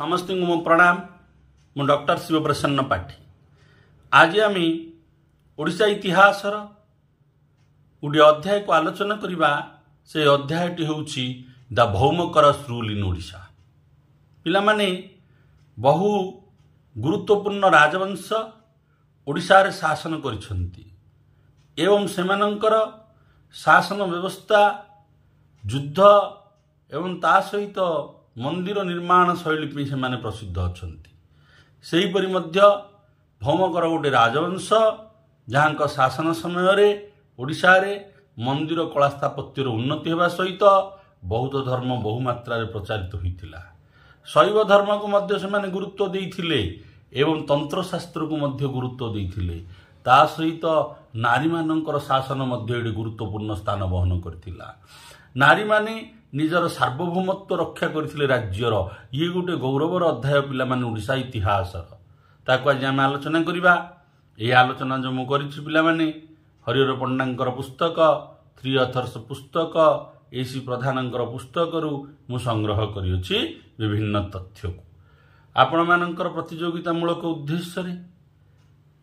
ସମସ୍ତଙ୍କୁ ମୋ ପ୍ରଣାମ। ମୁଁ ଡକ୍ଟର ଶିବପ୍ରସନ୍ନ ପାଠୀ। ଆଜି ଆମେ ଓଡ଼ିଶା ଇତିହାସର ଗୋଟିଏ ଅଧ୍ୟାୟକୁ ଆଲୋଚନା କରିବା। ସେ ଅଧ୍ୟାୟଟି ହେଉଛି the Bhaumakaras rule in Odisha ପିଲାମାନେ ବହୁ ଗୁରୁତ୍ୱପୂର୍ଣ୍ଣ ରାଜବଂଶ ଓଡ଼ିଶାରେ ଶାସନ କରିଛନ୍ତି ଏବଂ ସେମାନଙ୍କର ଶାସନ ବ୍ୟବସ୍ଥା ଯୁଦ୍ଧ ଏବଂ ତା ସହିତ ମନ୍ଦିର ନିର୍ମାଣ ଶୈଳୀ ପାଇଁ ସେମାନେ ପ୍ରସିଦ୍ଧ ଅଛନ୍ତି। ସେହିପରି ମଧ୍ୟ ଭୌମକର ଗୋଟିଏ ରାଜବଂଶ ଯାହାଙ୍କ ଶାସନ ସମୟରେ ଓଡ଼ିଶାରେ ମନ୍ଦିର କଳା ସ୍ଥାପତ୍ୟର ଉନ୍ନତି ହେବା ସହିତ ବୌଦ୍ଧ ଧର୍ମ ବହୁ ମାତ୍ରାରେ ପ୍ରଚାରିତ ହୋଇଥିଲା। ଶୈବ ଧର୍ମକୁ ମଧ୍ୟ ସେମାନେ ଗୁରୁତ୍ୱ ଦେଇଥିଲେ ଏବଂ ତନ୍ତ୍ରଶାସ୍ତ୍ରକୁ ମଧ୍ୟ ଗୁରୁତ୍ୱ ଦେଇଥିଲେ। ତା ସହିତ ନାରୀମାନଙ୍କର ଶାସନ ମଧ୍ୟ ଏଠି ଗୁରୁତ୍ୱପୂର୍ଣ୍ଣ ସ୍ଥାନ ବହନ କରିଥିଲା। ନାରୀମାନେ ନିଜର ସାର୍ବଭୌମତ୍ୱ ରକ୍ଷା କରିଥିଲେ ରାଜ୍ୟର। ଇଏ ଗୋଟେ ଗୌରବର ଅଧ୍ୟାୟ ପିଲାମାନେ ଓଡ଼ିଶା ଇତିହାସର। ତାକୁ ଆଜି ଆମେ ଆଲୋଚନା କରିବା। ଏହି ଆଲୋଚନା ଯେଉଁ ମୁଁ କରିଛି ପିଲାମାନେ ହରିହର ପଣ୍ଡାଙ୍କର ପୁସ୍ତକ ଥ୍ରୀ ଅଥର୍ସ ପୁସ୍ତକ ଏସି ପ୍ରଧାନଙ୍କର ପୁସ୍ତକରୁ ମୁଁ ସଂଗ୍ରହ କରିଅଛି ବିଭିନ୍ନ ତଥ୍ୟକୁ। ଆପଣମାନଙ୍କର ପ୍ରତିଯୋଗିତାମୂଳକ ଉଦ୍ଦେଶ୍ୟରେ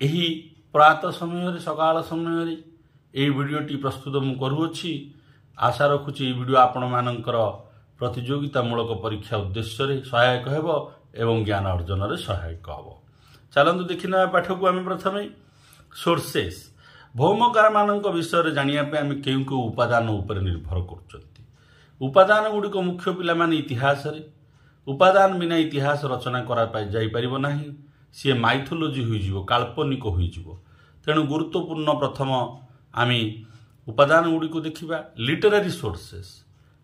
ଏହି ପ୍ରାତଃ ସମୟରେ ସକାଳ ସମୟରେ ଏହି ଭିଡ଼ିଓଟି ପ୍ରସ୍ତୁତ ମୁଁ କରୁଅଛି। ଆଶା ରଖୁଛି ଏହି ଭିଡ଼ିଓ ଆପଣମାନଙ୍କର ପ୍ରତିଯୋଗିତାମୂଳକ ପରୀକ୍ଷା ଉଦ୍ଦେଶ୍ୟରେ ସହାୟକ ହେବ ଏବଂ ଜ୍ଞାନ ଅର୍ଜନରେ ସହାୟକ ହେବ। ଚାଲନ୍ତୁ ଦେଖିନେବା ପାଠକୁ ଆମେ ପ୍ରଥମେ। ସୋର୍ସେସ୍ ଭୌମକାରମାନଙ୍କ ବିଷୟରେ ଜାଣିବା ପାଇଁ ଆମେ କେଉଁ କେଉଁ ଉପାଦାନ ଉପରେ ନିର୍ଭର କରୁଛନ୍ତି। ଉପାଦାନ ଗୁଡ଼ିକ ମୁଖ୍ୟ ପିଲାମାନେ ଇତିହାସରେ। ଉପାଦାନ ବିନା ଇତିହାସ ରଚନା କରାଯାଇପାରିବ ନାହିଁ। ସିଏ ମାଇଥୋଲୋଜି ହୋଇଯିବ କାଳ୍ପନିକ ହୋଇଯିବ। ତେଣୁ ଗୁରୁତ୍ୱପୂର୍ଣ୍ଣ ପ୍ରଥମ ଆମେ ଉପାଦାନ ଗୁଡ଼ିକୁ ଦେଖିବା ଲିଟେରାରୀ ସୋର୍ସେସ୍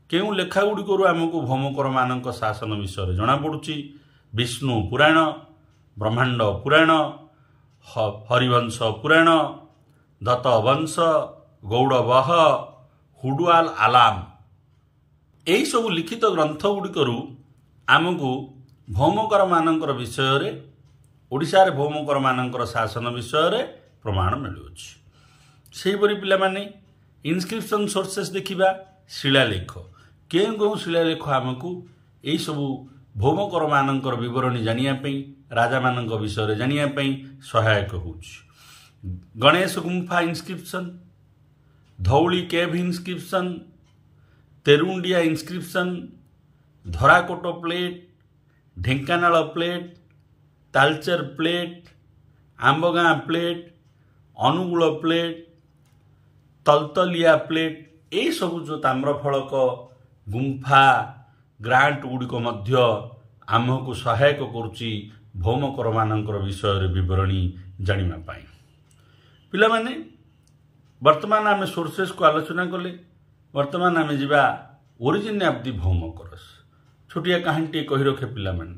କେଉଁ ଲେଖା ଗୁଡ଼ିକରୁ ଆମକୁ ଭୌମକରମାନଙ୍କ ଶାସନ ବିଷୟରେ ଜଣାପଡ଼ୁଛି? ବିଷ୍ଣୁ ପୁରାଣ ବ୍ରହ୍ମାଣ୍ଡ ପୁରାଣ ହରିବଂଶ ପୁରାଣ ଦତ୍ତବଂଶ ଗୌଡ଼ବହ ହୁଡୁଆଲ ଆଲାମ। ଏହିସବୁ ଲିଖିତ ଗ୍ରନ୍ଥ ଗୁଡ଼ିକରୁ ଆମକୁ ଭୌମକରମାନଙ୍କର ବିଷୟରେ ଓଡ଼ିଶାରେ ଭୌମକରମାନଙ୍କର ଶାସନ ବିଷୟରେ ପ୍ରମାଣ ମିଳୁଅଛି। ସେହିପରି ପିଲାମାନେ ଇନସ୍କ୍ରିପସନ୍ ସୋର୍ସେସ୍ ଦେଖିବା ଶିଳାଲେଖ। କେଉଁ କେଉଁ ଶିଳାଲେଖ ଆମକୁ ଏହିସବୁ ଭୌମକରମାନଙ୍କର ବିବରଣୀ ଜାଣିବା ପାଇଁ ରାଜାମାନଙ୍କ ବିଷୟରେ ଜାଣିବା ପାଇଁ ସହାୟକ ହେଉଛି। Ganesh Gumpha inscription Dhauli cave inscription Terundia inscription Dharakota plate Dhenkanal plate Talcher plate Ambagaon plate Angul plate Talatalia plate ଏହିସବୁ ଯେଉଁ ତାମ୍ରଫଳକ ଗୁମ୍ଫା ଗ୍ରାଣ୍ଟ ଗୁଡ଼ିକ ମଧ୍ୟ ଆମକୁ ସହାୟକ କରୁଛି ଭୌମକରମାନଙ୍କର ବିଷୟରେ ବିବରଣୀ ଜାଣିବା ପାଇଁ। ପିଲାମାନେ ବର୍ତ୍ତମାନ ଆମେ ସୋର୍ସେସ୍କୁ ଆଲୋଚନା କଲେ। ବର୍ତ୍ତମାନ ଆମେ ଯିବା ଓରିଜିନ୍ ଅଫ୍ ଦି ଭୌମକରସ୍। ଛୋଟିଆ କାହାଣୀଟିଏ କହି ରଖେ ପିଲାମାନେ।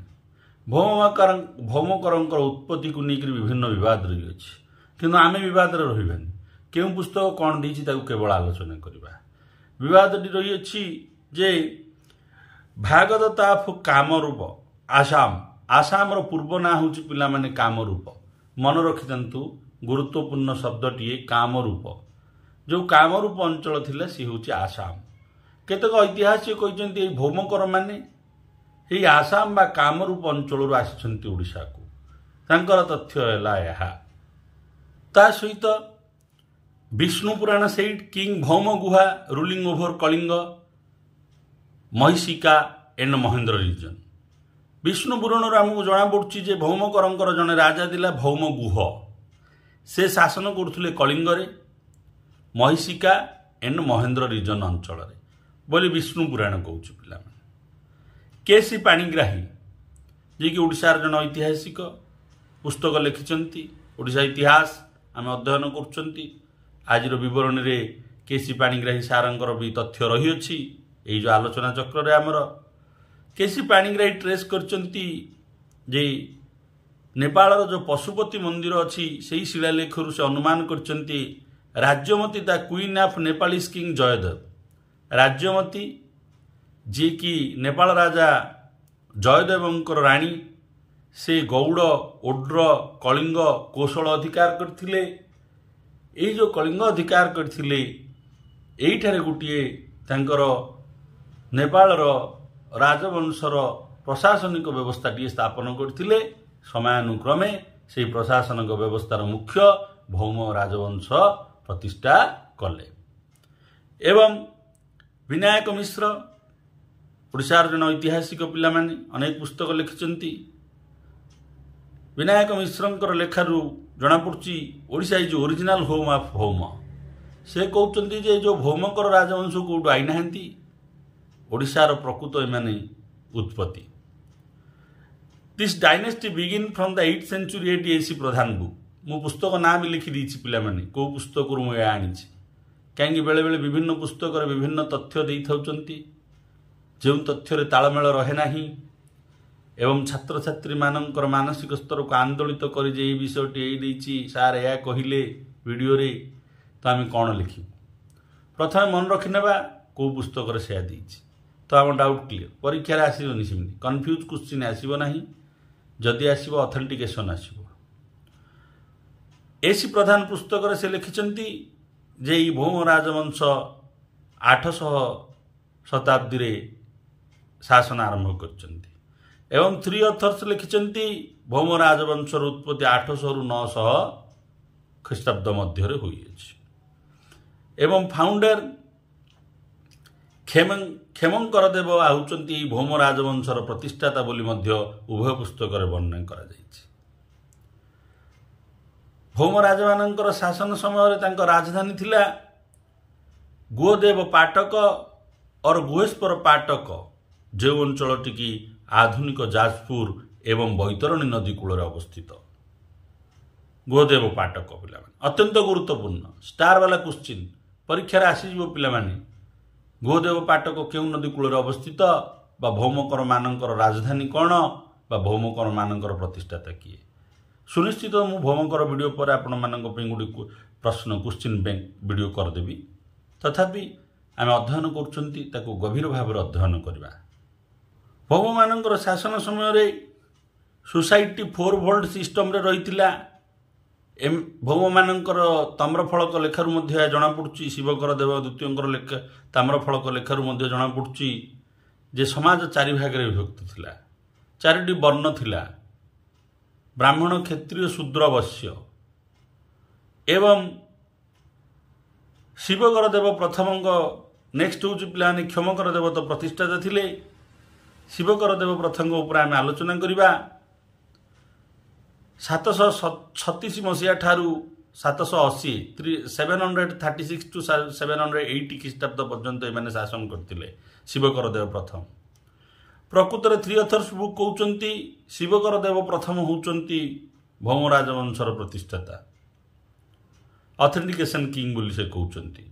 ଭୌମକର ଭୌମକରଙ୍କର ଉତ୍ପତ୍ତିକୁ ନେଇକରି ବିଭିନ୍ନ ବିବାଦ ରହିଅଛି। କିନ୍ତୁ ଆମେ ବିବାଦରେ ରହିବାନି। କେଉଁ ପୁସ୍ତକ କ'ଣ ଦେଇଛି ତାକୁ କେବଳ ଆଲୋଚନା କରିବା। ବିବାଦଟି ରହିଅଛି ଯେ ଭାଗଦ ତାଫ କାମରୂପ ଆସାମ। ଆସାମର ପୂର୍ବ ନାଁ ହେଉଛି ପିଲାମାନେ କାମରୂପ। ମନେ ରଖିଥାନ୍ତୁ ଗୁରୁତ୍ୱପୂର୍ଣ୍ଣ ଶବ୍ଦଟିଏ କାମରୂପ। ଯେଉଁ କାମରୂପ ଅଞ୍ଚଳ ଥିଲା ସେ ହେଉଛି ଆସାମ। କେତେକ ଐତିହାସିକ କହିଛନ୍ତି ଏହି ଭୌମକରମାନେ ଏହି ଆସାମ ବା କାମରୂପ ଅଞ୍ଚଳରୁ ଆସିଛନ୍ତି ଓଡ଼ିଶାକୁ। ତାଙ୍କର ତଥ୍ୟ ହେଲା ଏହା। ତା ସହିତ Vishnu Purana ସେଇଟ୍ king Bhauma Guha ruling over Kalinga Mahishika and Mahendra region Vishnu ପୁରାଣରୁ ଆମକୁ ଜଣାପଡ଼ୁଛି ଯେ ଭୌମକରଙ୍କର ଜଣେ ରାଜା ଥିଲା ଭୌମ ଗୁହ। ସେ ଶାସନ କରୁଥିଲେ କଳିଙ୍ଗରେ ମହିଷିକା ଏଣ୍ଡ ମହେନ୍ଦ୍ର ରିଜନ ଅଞ୍ଚଳରେ ବୋଲି ବିଷ୍ଣୁ ପୁରାଣ କହୁଛୁ ପିଲାମାନେ। କେ ସି ପାଣିଗ୍ରାହୀ ଯିଏକି ଓଡ଼ିଶାର ଜଣେ ଐତିହାସିକ ପୁସ୍ତକ ଲେଖିଛନ୍ତି ଓଡ଼ିଶା ଇତିହାସ ଆମେ ଅଧ୍ୟୟନ କରୁଛନ୍ତି ଆଜିର ବିବରଣୀରେ କେ ସି ପାଣିଗ୍ରାହୀ ସାରଙ୍କର ବି ତଥ୍ୟ ରହିଅଛି। ଏଇ ଯେଉଁ ଆଲୋଚନା ଚକ୍ରରେ ଆମର କେ ସି ପାଣିଗ୍ରାହୀ ଟ୍ରେସ୍ କରିଛନ୍ତି ଯେ ନେପାଳର ଯେଉଁ ପଶୁପତି ମନ୍ଦିର ଅଛି ସେହି ଶିଳାଲେଖରୁ ସେ ଅନୁମାନ କରିଛନ୍ତି Rajyamati the queen of Nepalese king Jayadeva. Rajyamati ଯିଏକି ନେପାଳ ରାଜା ଜୟଦେବଙ୍କର ରାଣୀ ସେ ଗୌଡ଼ ଓଡ୍ର କଳିଙ୍ଗ କୌଶଳ ଅଧିକାର କରିଥିଲେ। ଏଇ ଯେଉଁ କଳିଙ୍ଗ ଅଧିକାର କରିଥିଲେ ଏଇଠାରେ ଗୋଟିଏ ତାଙ୍କର ନେପାଳର ରାଜବଂଶର ପ୍ରଶାସନିକ ବ୍ୟବସ୍ଥାଟିଏ ସ୍ଥାପନ କରିଥିଲେ। ସମୟାନୁକ୍ରମେ ସେହି ପ୍ରଶାସନିକ ବ୍ୟବସ୍ଥାର ମୁଖ୍ୟ ଭୌମ ରାଜବଂଶ ପ୍ରତିଷ୍ଠା କଲେ। ଏବଂ ବିନାୟକ ମିଶ୍ର ଓଡ଼ିଶାର ଜଣେ ଐତିହାସିକ ପିଲାମାନେ ଅନେକ ପୁସ୍ତକ ଲେଖିଛନ୍ତି। ବିନାୟକ ମିଶ୍ରଙ୍କର ଲେଖାରୁ ଜଣାପଡ଼ୁଛି Odisha is original home of Bhauma ସେ କହୁଛନ୍ତି ଯେ ଯେଉଁ ଭୌମଙ୍କର ରାଜବଂଶ କେଉଁଠୁ ଆଇନାହାନ୍ତି ଓଡ଼ିଶାର ପ୍ରକୃତ ଏମାନେ ଉତ୍ପତ୍ତି। This dynasty begin from the eight century eight AC ପ୍ରଧାନ ବୁକ୍ ମୁଁ ପୁସ୍ତକ ନାଁ ବି ଲେଖିଦେଇଛି ପିଲାମାନେ କେଉଁ ପୁସ୍ତକରୁ ମୁଁ ଏହା ଆଣିଛି। କାହିଁକି ବେଳେବେଳେ ବିଭିନ୍ନ ପୁସ୍ତକରେ ବିଭିନ୍ନ ତଥ୍ୟ ଦେଇଥାଉଛନ୍ତି ଯେଉଁ ତଥ୍ୟରେ ତାଳମେଳ ରହେ ନାହିଁ ଏବଂ ଛାତ୍ରଛାତ୍ରୀମାନଙ୍କର ମାନସିକ ସ୍ତରକୁ ଆନ୍ଦୋଳିତ କରି ଯେ ଏଇ ବିଷୟଟି ଏଇ ଦେଇଛି ସାର୍ ଏହା କହିଲେ ଭିଡ଼ିଓରେ ତ ଆମେ କ'ଣ ଲେଖିବୁ? ପ୍ରଥମେ ମନେ ରଖିନେବା କେଉଁ ପୁସ୍ତକରେ ସେୟା ଦେଇଛି। ତ ଆମ ଡାଉଟ୍ କ୍ଲିଅର ପରୀକ୍ଷାରେ ଆସିବନି ସେମିତି। କନଫ୍ୟୁଜ୍ କ୍ୱେଶ୍ଚିନ୍ ଆସିବ ନାହିଁ। ଯଦି ଆସିବ ଅଥେଣ୍ଟିକେସନ୍ ଆସିବ। ଏସି ପ୍ରଧାନ ପୁସ୍ତକରେ ସେ ଲେଖିଛନ୍ତି ଯେ ଏଇ ଭୌମ ରାଜବଂଶ ଆଠଶହ ଶତାବ୍ଦୀରେ ଶାସନ ଆରମ୍ଭ କରିଛନ୍ତି। ଏବଂ ଥ୍ରୀ ଅଥର୍ସ ଲେଖିଛନ୍ତି ଭୌମ ରାଜବଂଶର ଉତ୍ପତ୍ତି ଆଠଶହରୁ ନଅଶହ ଖ୍ରୀଷ୍ଟାବ୍ଦ ମଧ୍ୟରେ ହୋଇଅଛି ଏବଂ ଫାଉଣ୍ଡର କ୍ଷେମଙ୍କର ଦେବ ହେଉଛନ୍ତି ଏହି ଭୌମ ରାଜବଂଶର ପ୍ରତିଷ୍ଠାତା ବୋଲି ମଧ୍ୟ ଉଭୟ ପୁସ୍ତକରେ ବର୍ଣ୍ଣନା କରାଯାଇଛି ଭୌମ ରାଜାମାନଙ୍କର ଶାସନ ସମୟରେ ତାଙ୍କ ରାଜଧାନୀ ଥିଲା ଗୋଦେବ ପାଟକ ଅର ଗୁହେଶ୍ୱର ପାଟକ ଯେଉଁ ଅଞ୍ଚଳଟିକି ଆଧୁନିକ ଯାଜପୁର ଏବଂ ବୈତରଣୀ ନଦୀ କୂଳରେ ଅବସ୍ଥିତ। ଗୋଦେବ ପାଟକ ପିଲାମାନେ। ଅତ୍ୟନ୍ତ ଗୁରୁତ୍ୱପୂର୍ଣ୍ଣ। ଷ୍ଟାର ବାଲା କ୍ୱଶ୍ଚିନ୍ ପରୀକ୍ଷାରେ ଆସିଯିବ ପିଲାମାନେ। ଗୋଦେବ ପାଟକ କେଉଁ ନଦୀ କୂଳରେ ଅବସ୍ଥିତ ବା ଭୌମକର ମାନଙ୍କର ରାଜଧାନୀ କ'ଣ ବା ଭୌମକର ମାନଙ୍କର ପ୍ରତିଷ୍ଠାତା କିଏ? ସୁନିଶ୍ଚିତ ମୁଁ ଭୌମକର ଭିଡ଼ିଓ ପରେ ଆପଣମାନଙ୍କ ପାଇଁ ଗୁଡ଼ିକ ପ୍ରଶ୍ନ କ୍ୱଶ୍ଚିନ୍ ବ୍ୟାଙ୍କ ଭିଡ଼ିଓ କରିଦେବି। ତଥାପି ଆମେ ଅଧ୍ୟୟନ କରୁଛନ୍ତି ତାକୁ ଗଭୀର ଭାବରେ ଅଧ୍ୟୟନ କରିବା। ଭୌମମାନଙ୍କର ଶାସନ ସମୟରେ ସୋସାଇଟି ଫୋର୍ ଭୋଲ୍ଟ ସିଷ୍ଟମରେ ରହିଥିଲା। ଭୌମମାନଙ୍କର ତାମ୍ରଫଳକ ଲେଖାରୁ ମଧ୍ୟ ଏହା ଜଣାପଡ଼ୁଛି। ଶିବକର ଦେବ ଦ୍ୱିତୀୟଙ୍କର ଲେଖା ତାମ୍ରଫଳକ ଲେଖାରୁ ମଧ୍ୟ ଜଣାପଡ଼ୁଛି ଯେ ସମାଜ ଚାରି ଭାଗରେ ବିଭକ୍ତ ଥିଲା। ଚାରିଟି ବର୍ଣ୍ଣ ଥିଲା। ବ୍ରାହ୍ମଣ କ୍ଷତ୍ରିୟ ଶୂଦ୍ର ଅବଶ୍ୟ ଏବଂ ଶିବକର ଦେବ ପ୍ରଥମଙ୍କ ନେକ୍ସଟ ହେଉଛି ପିଲାମାନେ କ୍ଷମକର ଦେବ ତ ପ୍ରତିଷ୍ଠାତା ଥିଲେ। ଶିବକର ଦେବ ପ୍ରଥମଙ୍କ ଉପରେ ଆମେ ଆଲୋଚନା କରିବା। ସାତଶହ ଛତିଶ ମସିହା ଠାରୁ ସାତଶହ ଅଶୀ seven hundred thirty six to seven hundred eighty ଖ୍ରୀଷ୍ଟାବ୍ଦ ପର୍ଯ୍ୟନ୍ତ ଏମାନେ ଶାସନ କରିଥିଲେ ଶିବକର ଦେବ ପ୍ରଥମ। ପ୍ରକୃତରେ ଥ୍ରିଅଥର୍ସ ବୁକ୍ କହୁଛନ୍ତି ଶିବକର ଦେବ ପ୍ରଥମ ହେଉଛନ୍ତି ଭୌମ ରାଜବଂଶର ପ୍ରତିଷ୍ଠାତା। ଅଥେଣ୍ଟିକେସନ୍ କିଙ୍ଗ ବୋଲି ସେ କହୁଛନ୍ତି।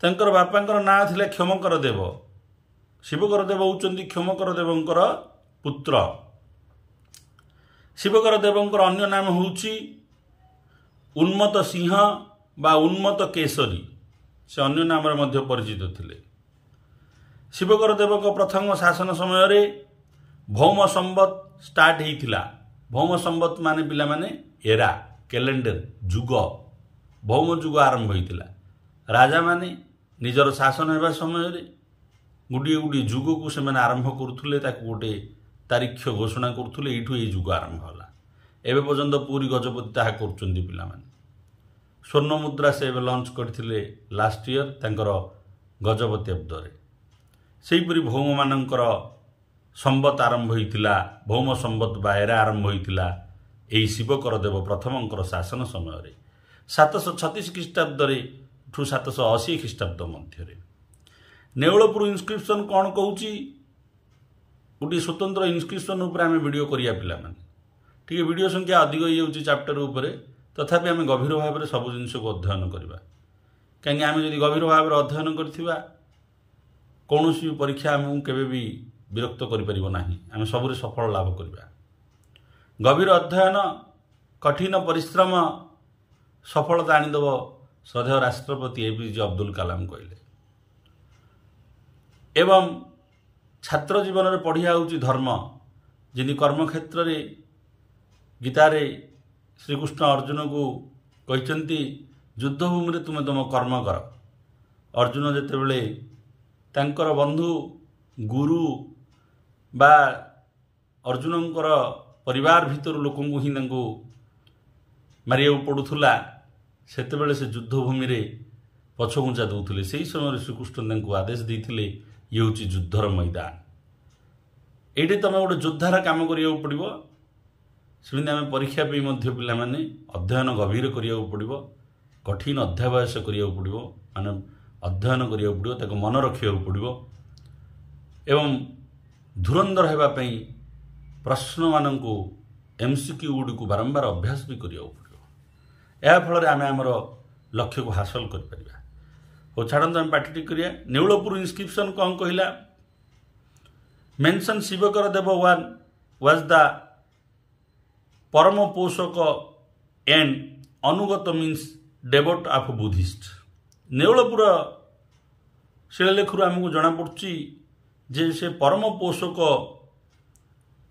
ତାଙ୍କର ବାପାଙ୍କର ନାଁ ଥିଲା କ୍ଷମକର ଦେବ। ଶିବକର ଦେବ ହେଉଛନ୍ତି କ୍ଷମକର ଦେବଙ୍କର ପୁତ୍ର। ଶିବକର ଦେବଙ୍କର ଅନ୍ୟ ନାମ ହେଉଛି ଉନ୍ମତ ସିଂହ ବା ଉନ୍ମତ କେଶରୀ। ସେ ଅନ୍ୟ ନାମରେ ମଧ୍ୟ ପରିଚିତ ଥିଲେ। ଶିବକର ଦେବଙ୍କ ପ୍ରଥମ ଶାସନ ସମୟରେ ଭୌମ ସମ୍ବତ ଷ୍ଟାର୍ଟ ହେଇଥିଲା। ଭୌମ ସମ୍ବତ ମାନେ ପିଲାମାନେ ଏରା କ୍ୟାଲେଣ୍ଡର ଯୁଗ। ଭୌମ ଯୁଗ ଆରମ୍ଭ ହୋଇଥିଲା। ରାଜାମାନେ ନିଜର ଶାସନ ହେବା ସମୟରେ ଗୋଟିଏ ଗୋଟିଏ ଯୁଗକୁ ସେମାନେ ଆରମ୍ଭ କରୁଥିଲେ ତାକୁ ଗୋଟିଏ ତାରିଖ ଘୋଷଣା କରୁଥିଲେ ଏଇଠୁ ଏଇ ଯୁଗ ଆରମ୍ଭ ହେଲା। ଏବେ ପର୍ଯ୍ୟନ୍ତ ପୁରୀ ଗଜପତି ତାହା କରୁଛନ୍ତି ପିଲାମାନେ। ସ୍ୱର୍ଣ୍ଣ ମୁଦ୍ରା ସେ ଏବେ ଲଞ୍ଚ କରିଥିଲେ ଲାଷ୍ଟ ଇୟର ତାଙ୍କର ଗଜପତି ଅବ୍ଦରେ। ସେହିପରି ଭୌମମାନଙ୍କର ସମ୍ବତ ଆରମ୍ଭ ହୋଇଥିଲା ଭୌମ ସମ୍ବତ ବା ଏରା ଆରମ୍ଭ ହୋଇଥିଲା ଏହି ଶିବକର ଦେବ ପ୍ରଥମଙ୍କର ଶାସନ ସମୟରେ ସାତଶହ ଛତିଶ ଖ୍ରୀଷ୍ଟାବ୍ଦରେ ଠୁ ସାତଶହ ଅଶୀ ଖ୍ରୀଷ୍ଟାବ୍ଦ ମଧ୍ୟରେ। ନେଉଳପୁର ଇନ୍ସ୍କ୍ରିପ୍ସନ୍ କ'ଣ କହୁଛି? ଗୋଟିଏ ସ୍ୱତନ୍ତ୍ର ଇନ୍ସ୍କ୍ରିପ୍ସନ୍ ଉପରେ ଆମେ ଭିଡ଼ିଓ କରିବା ପିଲାମାନେ। ଟିକେ ଭିଡ଼ିଓ ସଂଖ୍ୟା ଅଧିକ ହେଇଯାଉଛି ଚାପ୍ଟର ଉପରେ। ତଥାପି ଆମେ ଗଭୀର ଭାବରେ ସବୁ ଜିନିଷକୁ ଅଧ୍ୟୟନ କରିବା। କାହିଁକି ଆମେ ଯଦି ଗଭୀର ଭାବରେ ଅଧ୍ୟୟନ କରିଥିବା କୌଣସି ପରୀକ୍ଷା ଆମକୁ କେବେ ବି ବିରକ୍ତ କରିପାରିବ ନାହିଁ। ଆମେ ସବୁରେ ସଫଳ ଲାଭ କରିବା। ଗଭୀର ଅଧ୍ୟୟନ କଠିନ ପରିଶ୍ରମ ସଫଳତା ଆଣିଦେବ ଶ୍ରଦ୍ଧେୟ ରାଷ୍ଟ୍ରପତି ଏ ପି ଅବଦୁଲ କାଲାମ କହିଲେ। ଏବଂ ଛାତ୍ର ଜୀବନରେ ପଢ଼ିବା ହେଉଛି ଧର୍ମ। ଯେମିତି କର୍ମକ୍ଷେତ୍ରରେ ଗୀତାରେ ଶ୍ରୀକୃଷ୍ଣ ଅର୍ଜୁନକୁ କହିଛନ୍ତି ଯୁଦ୍ଧଭୂମିରେ ତୁମେ ତୁମ କର୍ମ କର। ଅର୍ଜୁନ ଯେତେବେଳେ ତାଙ୍କର ବନ୍ଧୁ ଗୁରୁ ବା ଅର୍ଜୁନଙ୍କର ପରିବାର ଭିତରୁ ଲୋକଙ୍କୁ ହିଁ ତାଙ୍କୁ ମାରିବାକୁ ପଡ଼ୁଥିଲା ସେତେବେଳେ ସେ ଯୁଦ୍ଧଭୂମିରେ ପଛଘୁଞ୍ଚା ଦେଉଥିଲେ। ସେହି ସମୟରେ ଶ୍ରୀକୃଷ୍ଣ ତାଙ୍କୁ ଆଦେଶ ଦେଇଥିଲେ ଇଏ ହେଉଛି ଯୁଦ୍ଧର ମଇଦାନ। ଏଇଠି ତୁମେ ଗୋଟେ ଯୋଦ୍ଧାର କାମ କରିବାକୁ ପଡ଼ିବ। ସେମିତି ଆମେ ପରୀକ୍ଷା ପାଇଁ ମଧ୍ୟ ପିଲାମାନେ ଅଧ୍ୟୟନ ଗଭୀର କରିବାକୁ ପଡ଼ିବ କଠିନ ଅଧ୍ୟାବାସ କରିବାକୁ ପଡ଼ିବ ମାନେ ଅଧ୍ୟୟନ କରିବାକୁ ପଡ଼ିବ ତାକୁ ମନେ ରଖିବାକୁ ପଡ଼ିବ। ଏବଂ ଧୁରନ୍ଧର ହେବା ପାଇଁ ପ୍ରଶ୍ନମାନଙ୍କୁ ଏମ୍ ସି କ୍ୟୁ ଗୁଡ଼ିକୁ ବାରମ୍ବାର ଅଭ୍ୟାସ ବି କରିବାକୁ ପଡ଼ିବ। ଏହା ଫଳରେ ଆମେ ଆମର ଲକ୍ଷ୍ୟକୁ ହାସଲ କରିପାରିବା। ହଉ ଛାଡ଼ନ୍ତୁ ଆମେ ପାଠିଟି କରିବା। ନେଉଳପୁର ଇନ୍ସ୍କ୍ରିପ୍ସନ୍ କ'ଣ କହିଲା? Mention Shivakar Deb one was the ପରମ ପୋଷକ ଏଣ୍ଡ ଅନୁଗତ means devout of Buddhist Neulpur ଶିଳାଲେଖରୁ ଆମକୁ ଜଣାପଡ଼ୁଛି ଯେ ସେ ପରମ ପୋଷକ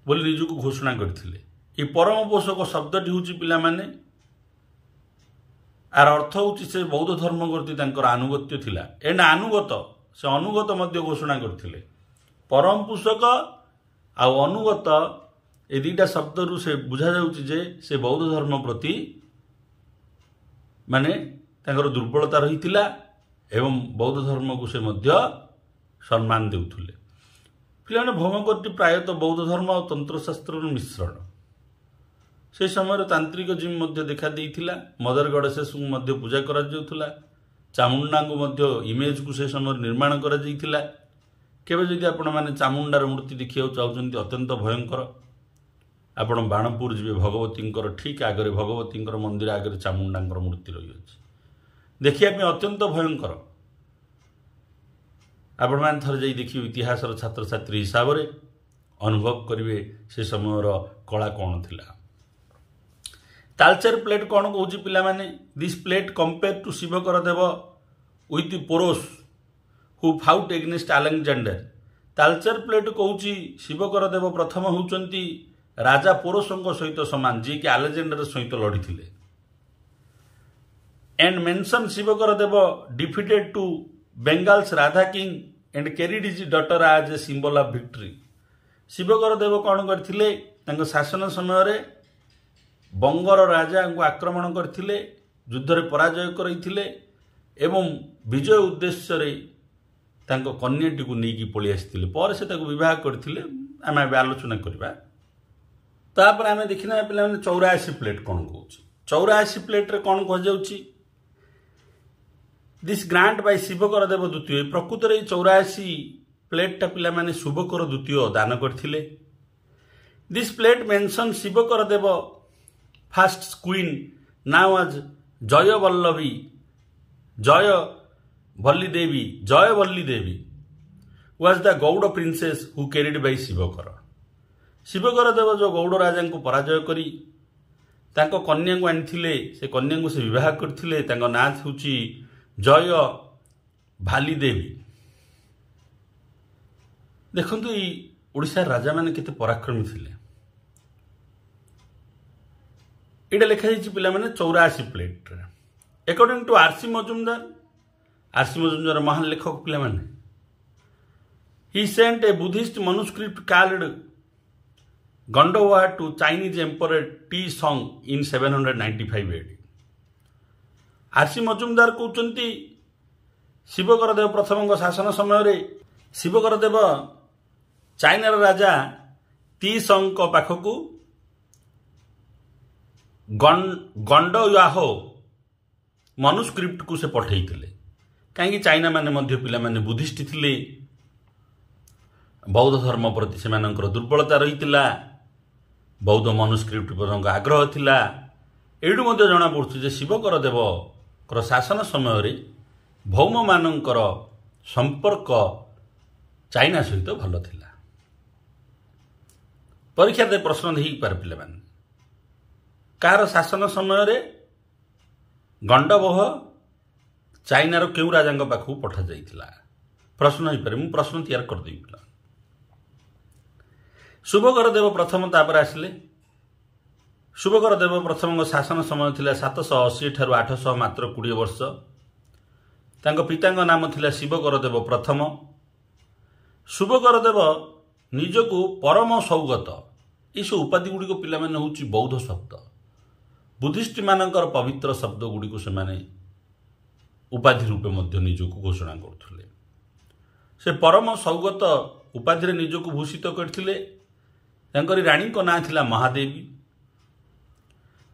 ବୋଲି ନିଜକୁ ଘୋଷଣା କରିଥିଲେ। ଏ ପରମ ପୋଷକ ଶବ୍ଦଟି ହେଉଛି ପିଲାମାନେ ଆର ଅର୍ଥ ହେଉଛି ସେ ବୌଦ୍ଧ ଧର୍ମ ପ୍ରତି ତାଙ୍କର ଆନୁଗତ୍ୟ ଥିଲା। ଏଣ୍ଡ ଆନୁଗତ ସେ ଅନୁଗତ ମଧ୍ୟ ଘୋଷଣା କରିଥିଲେ। ପରମ ପୋଷକ ଆଉ ଅନୁଗତ ଏ ଦୁଇଟା ଶବ୍ଦରୁ ସେ ବୁଝାଯାଉଛି ଯେ ସେ ବୌଦ୍ଧ ଧର୍ମ ପ୍ରତି ମାନେ ତାଙ୍କର ଦୁର୍ବଳତା ରହିଥିଲା ଏବଂ ବୌଦ୍ଧ ଧର୍ମକୁ ସେ ମଧ୍ୟ ସମ୍ମାନ ଦେଉଥିଲେ। ପିଲାମାନେ ଭୌମକଟି ପ୍ରାୟତଃ ବୌଦ୍ଧ ଧର୍ମ ଆଉ ତନ୍ତ୍ରଶାସ୍ତ୍ରର ମିଶ୍ରଣ। ସେହି ସମୟରେ ତାନ୍ତ୍ରିକ ଜିମ୍ ମଧ୍ୟ ଦେଖା ଦେଇଥିଲା ମଦର ଗଡ଼େଶେଷଙ୍କୁ ମଧ୍ୟ ପୂଜା କରାଯାଉଥିଲା। ଚାମୁଣ୍ଡାଙ୍କୁ ମଧ୍ୟ ଇମେଜକୁ ସେ ସମୟରେ ନିର୍ମାଣ କରାଯାଇଥିଲା। କେବେ ଯଦି ଆପଣମାନେ ଚାମୁଣ୍ଡାର ମୂର୍ତ୍ତି ଦେଖିବାକୁ ଚାହୁଁଛନ୍ତି ଅତ୍ୟନ୍ତ ଭୟଙ୍କର। ଆପଣ ବାଣପୁର ଯିବେ ଭଗବତୀଙ୍କର ଠିକ୍ ଆଗରେ ଭଗବତୀଙ୍କର ମନ୍ଦିର ଆଗରେ ଚାମୁଣ୍ଡାଙ୍କର ମୂର୍ତ୍ତି ରହିଅଛି। ଦେଖିବା ପାଇଁ ଅତ୍ୟନ୍ତ ଭୟଙ୍କର। ଆପଣମାନେ ଥରେ ଯାଇ ଦେଖିବେ ଇତିହାସର ଛାତ୍ରଛାତ୍ରୀ ହିସାବରେ ଅନୁଭବ କରିବେ ସେ ସମୟର କଳା କ'ଣ ଥିଲା। ତାଲଚେର ପ୍ଲେଟ୍ କ'ଣ କହୁଛି ପିଲାମାନେ? This plate compare to Shivakar Deva with Porus who fought against Alexander Talcher plate କହୁଛି ଶିବକର ଦେବ ପ୍ରଥମ ହେଉଛନ୍ତି ରାଜା ପୋରୋସଙ୍କ ସହିତ ସମାନ ଯିଏକି ଆଲେକ୍ଜାଣ୍ଡର ସହିତ ଲଢ଼ିଥିଲେ। And mention Shivakar Deva defeated to Bengal's Radha king and carried is daughter as a symbol of victory Shivakar Deva କ'ଣ କରିଥିଲେ? ତାଙ୍କ ଶାସନ ସମୟରେ ବଙ୍ଗର ରାଜାଙ୍କୁ ଆକ୍ରମଣ କରିଥିଲେ ଯୁଦ୍ଧରେ ପରାଜୟ କରାଇଥିଲେ ଏବଂ ବିଜୟ ଉଦ୍ଦେଶ୍ୟରେ ତାଙ୍କ କନ୍ୟାଟିକୁ ନେଇକି ପଳେଇ ଆସିଥିଲେ। ପରେ ସେ ତାକୁ ବିବାହ କରିଥିଲେ। ଆମେ ଏବେ ଆଲୋଚନା କରିବା। ତାପରେ ଆମେ ଦେଖିନେବା ପିଲାମାନେ ଚଉରାଅଶୀ ପ୍ଲେଟ୍ କ'ଣ କହୁଛି। ଚଉରାଅଶୀ ପ୍ଲେଟ୍ରେ କ'ଣ କୁହାଯାଉଛି? This grant by Shivakar Deva ଦ୍ୱିତୀୟ ପ୍ରକୃତରେ ଏଇ ଚଉରାଅଶୀ ପ୍ଲେଟ୍ଟା ପିଲାମାନେ ଶୁଭକର ଦ୍ୱିତୀୟ ଦାନ କରିଥିଲେ। This plate mention Shivakar Deva first queen now as Jayaballavi Jaya Bhalli Devi Jayaballi Devi was the Gauda princess who carried by Shivakar Shivakar Deva ଯେଉଁ ଗୌଡ଼ ରାଜାଙ୍କୁ ପରାଜୟ କରି ତାଙ୍କ କନ୍ୟାଙ୍କୁ ଆଣିଥିଲେ ସେ କନ୍ୟାଙ୍କୁ ସେ ବିବାହ କରିଥିଲେ ତାଙ୍କ ନାଁ ହେଉଛି ଜୟ ଭାଲି ଦେବୀ। ଦେଖନ୍ତୁ ଏଇ ଓଡ଼ିଶାର ରାଜାମାନେ କେତେ ପରାକ୍ରମୀ ଥିଲେ। ଏଇଟା ଲେଖାଯାଇଛି ପିଲାମାନେ ଚଉରାଅଶୀ ପ୍ଲେଟ୍ରେ according to R C Majumdar R C Majumdar ମହାନ ଲେଖକ ପିଲାମାନେ he sent a Buddhist manuscript called Gandavyuha to Chinese emperor T song in seven hundred ninety five AD R C Majumdar କହୁଛନ୍ତି ଶିବକର ଦେବ ପ୍ରଥମଙ୍କ ଶାସନ ସମୟରେ ଶିବକର ଦେବ ଚାଇନାର ରାଜା ଟି ସଙ୍ଗଙ୍କ ପାଖକୁ ଗଣ୍ଡୟାହୋ ମନୁସ୍କ୍ରିପ୍ଟକୁ ସେ ପଠାଇଥିଲେ। କାହିଁକି ଚାଇନା ମାନେ ମଧ୍ୟ ପିଲାମାନେ ବୁଦ୍ଧିଷ୍ଟ ଥିଲେ? ବୌଦ୍ଧ ଧର୍ମ ପ୍ରତି ସେମାନଙ୍କର ଦୁର୍ବଳତା ରହିଥିଲା। ବୌଦ୍ଧ ମନୁସ୍କ୍ରିପ୍ଟ ପ୍ରତି ଆଗ୍ରହ ଥିଲା। ଏଇଠୁ ମଧ୍ୟ ଜଣାପଡ଼ୁଛି ଯେ ଶିବକର ଦେବଙ୍କର ଶାସନ ସମୟରେ ଭୌମମାନଙ୍କର ସମ୍ପର୍କ ଚାଇନା ସହିତ ଭଲ ଥିଲା। ପରୀକ୍ଷାରେ ପ୍ରଶ୍ନ ହେଇପାରେ ପିଲାମାନେ। କାହାର ଶାସନ ସମୟରେ ଗଣ୍ଡବହ ଚାଇନାର କେଉଁ ରାଜାଙ୍କ ପାଖକୁ ପଠାଯାଇଥିଲା? ପ୍ରଶ୍ନ ହେଇପାରେ ମୁଁ ପ୍ରଶ୍ନ ତିଆରି କରିଦେବି ଶୁଭକର ଦେବ ପ୍ରଥମ ତାପରେ ଆସିଲେ। ଶୁଭକର ଦେବ ପ୍ରଥମଙ୍କ ଶାସନ ସମୟ ଥିଲା ସାତଶହ ଅଶୀ ଠାରୁ ଆଠଶହ ମାତ୍ର କୋଡ଼ିଏ ବର୍ଷ। ତାଙ୍କ ପିତାଙ୍କ ନାମ ଥିଲା ଶିବକର ଦେବ ପ୍ରଥମ। ଶୁଭକର ଦେବ ନିଜକୁ ପରମ ସୌଗତ। ଏସବୁ ଉପାଧି ଗୁଡ଼ିକ ପିଲାମାନେ ହେଉଛି ବୌଦ୍ଧ ଶବ୍ଦ। ବୁଦ୍ଧିଷ୍ଟମାନଙ୍କର ପବିତ୍ର ଶବ୍ଦ ଗୁଡ଼ିକୁ ସେମାନେ ଉପାଧି ରୂପେ ମଧ୍ୟ ନିଜକୁ ଘୋଷଣା କରୁଥିଲେ। ସେ ପରମ ସୌଗତ ଉପାଧିରେ ନିଜକୁ ଭୂଷିତ କରିଥିଲେ। ତାଙ୍କରି ରାଣୀଙ୍କ ନାଁ ଥିଲା ମହାଦେବୀ।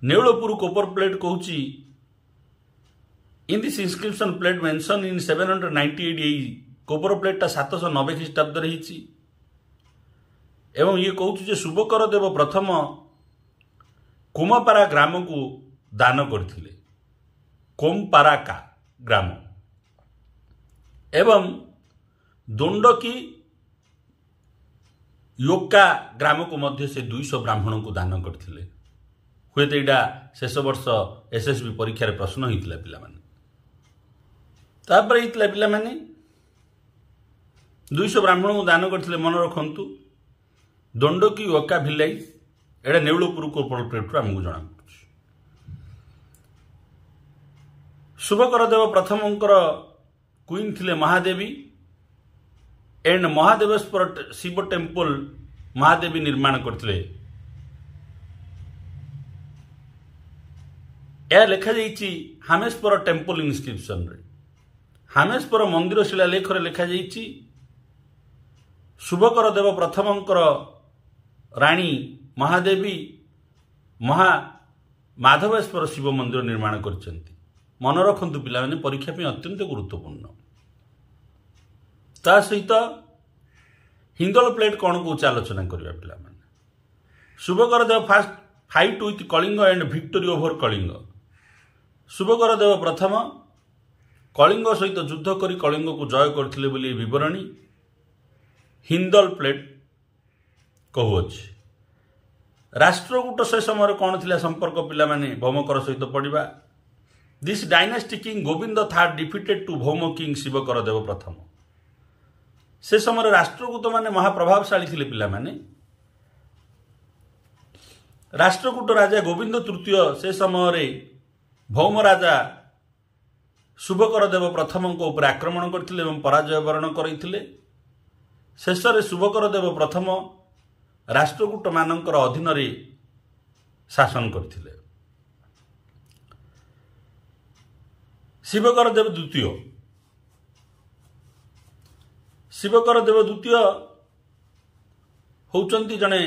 ନେଉଳପୁର କୋପର ପ୍ଲେଟ୍ କହୁଛି in this inscription plate mention in seven hundred ninety eight ଏଇ କୋପର ପ୍ଲେଟ୍ଟା ସାତଶହ ନବେ ଖ୍ରୀଷ୍ଟାବ୍ଦରେ ହେଇଛି। ଏବଂ ଇଏ କହୁଛି ଯେ ଶୁଭକର ଦେବ ପ୍ରଥମ କୁମପାରା ଗ୍ରାମକୁ ଦାନ କରିଥିଲେ। କୋମପାରାକା ଗ୍ରାମ। ଏବଂ ଦଣ୍ଡକୀ ୟୋକା ଗ୍ରାମକୁ ମଧ୍ୟ ସେ ଦୁଇଶହ ବ୍ରାହ୍ମଣଙ୍କୁ ଦାନ କରିଥିଲେ। ହୁଏତ ଏଇଟା ଶେଷ ବର୍ଷ ଏସ୍ଏସ୍ବି ପରୀକ୍ଷାରେ ପ୍ରଶ୍ନ ହେଇଥିଲା ପିଲାମାନେ। ତାପରେ ହେଇଥିଲା ପିଲାମାନେ ଦୁଇଶହ ବ୍ରାହ୍ମଣଙ୍କୁ ଦାନ କରିଥିଲେ ମନେ ରଖନ୍ତୁ ଦଣ୍ଡକୀ ୟୋକା ଭିଲାଇ ଏଇଟା ନେଉଳପୁର କୋପଳ ପ୍ଲେଟ୍ରୁ ଆମକୁ ଜଣାପଡ଼ୁଛି ଶୁଭକର ଦେବ ପ୍ରଥମଙ୍କର କୁଇନ୍ ଥିଲେ ମହାଦେବୀ ଏଣ୍ଡ ମହାଦେବେଶ୍ୱର ଶିବ ଟେମ୍ପଲ ମହାଦେବୀ ନିର୍ମାଣ କରିଥିଲେ। ଏହା ଲେଖାଯାଇଛି ହାମେଶ୍ୱର ଟେମ୍ପଲ ଇନ୍ସ୍କ୍ରିପ୍ସନରେ ହାମେଶ୍ୱର ମନ୍ଦିର ଶିଳାଲେଖରେ ଲେଖାଯାଇଛି ଶୁଭକର ଦେବ ପ୍ରଥମଙ୍କର ରାଣୀ ମହାଦେବୀ ମହା ମାଧବେଶ୍ୱର ଶିବ ମନ୍ଦିର ନିର୍ମାଣ କରିଛନ୍ତି ମନେ ରଖନ୍ତୁ ପିଲାମାନେ ପରୀକ୍ଷା ପାଇଁ ଅତ୍ୟନ୍ତ ଗୁରୁତ୍ୱପୂର୍ଣ୍ଣ ତା ସହିତ ହିନ୍ଦଳ ପ୍ଲେଟ୍ କ'ଣ କହୁଛି ଆଲୋଚନା କରିବା ପିଲାମାନେ Shubhakar Deva first fight with Kalinga and victory over Kalinga Shubhakar Deva ପ୍ରଥମ କଳିଙ୍ଗ ସହିତ ଯୁଦ୍ଧ କରି କଳିଙ୍ଗକୁ ଜୟ କରିଥିଲେ ବୋଲି ବିବରଣୀ ହିନ୍ଦଲ ପ୍ଲେଟ୍ କହୁଅଛି ରାଷ୍ଟ୍ରକୂଟ ସେ ସମୟରେ କ'ଣ ଥିଲା ସମ୍ପର୍କ ପିଲାମାନେ ଭୌମକର ସହିତ ପଡ଼ିବା this dynasty king Govinda third defeated to Bhauma king Shivakar Deva ପ୍ରଥମ ସେ ସମୟରେ ରାଷ୍ଟ୍ରକୂଟ ମାନେ ମହାପ୍ରଭାବଶାଳୀ ଥିଲେ ପିଲାମାନେ। ରାଷ୍ଟ୍ରକୂଟ ରାଜା ଗୋବିନ୍ଦ ତୃତୀୟ ସେ ସମୟରେ ଭୌମ ରାଜା ଶୁଭକର ଦେବ ପ୍ରଥମଙ୍କ ଉପରେ ଆକ୍ରମଣ କରିଥିଲେ ଏବଂ ପରାଜୟ ବରଣ କରିଥିଲେ। ଶେଷରେ ଶୁଭକର ଦେବ ପ୍ରଥମ ରାଷ୍ଟ୍ରକୂଟମାନଙ୍କର ଅଧୀନରେ ଶାସନ କରିଥିଲେ। ଶିବକର ଦେବ ଦ୍ୱିତୀୟ। ଶିବକର ଦେବ ଦ୍ୱିତୀୟ ହେଉଛନ୍ତି ଜଣେ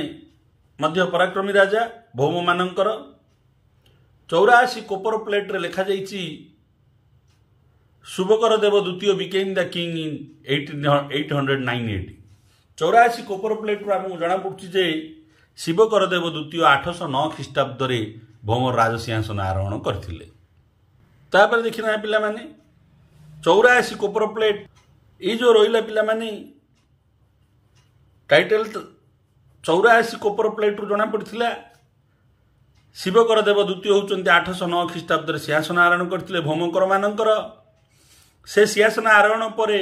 ମଧ୍ୟ ପରାକ୍ରମୀ ରାଜା ଭୌମମାନଙ୍କର। ଚଉରାଅଶୀ କୋପର ପ୍ଲେଟ୍ରେ ଲେଖାଯାଇଛି ଶୁଭକର ଦେବ ଦ୍ୱିତୀୟ became the king in eight hundred nine eight ଚଉରାଅଶୀ କୋପର ପ୍ଲେଟ୍ରୁ ଆମକୁ ଜଣାପଡ଼ୁଛି ଯେ ଶିବକର ଦେବ ଦ୍ୱିତୀୟ ଆଠଶହ ନଅ ଖ୍ରୀଷ୍ଟାବ୍ଦରେ ଭୌମର ରାଜସିଂହାସନ ଆରୋହଣ କରିଥିଲେ। ତାପରେ ଦେଖିନା ପିଲାମାନେ ଚଉରାଅଶୀ କୋପର ପ୍ଲେଟ୍ ଏଇ ଯେଉଁ ରହିଲା ପିଲାମାନେ ଟାଇଟେଲ ଚଉରାଅଶୀ କୋପର ପ୍ଲେଟ୍ରୁ ଜଣାପଡ଼ିଥିଲା ଶିବକର ଦେବ ଦ୍ୱିତୀୟ ହେଉଛନ୍ତି ଆଠଶହ ନଅ ଖ୍ରୀଷ୍ଟାବ୍ଦରେ ସିଂହାସନ ଆରୋହଣ କରିଥିଲେ ଭୌମକରମାନଙ୍କର ସେ ସିଂହାସନ ଆରୋହଣ ପରେ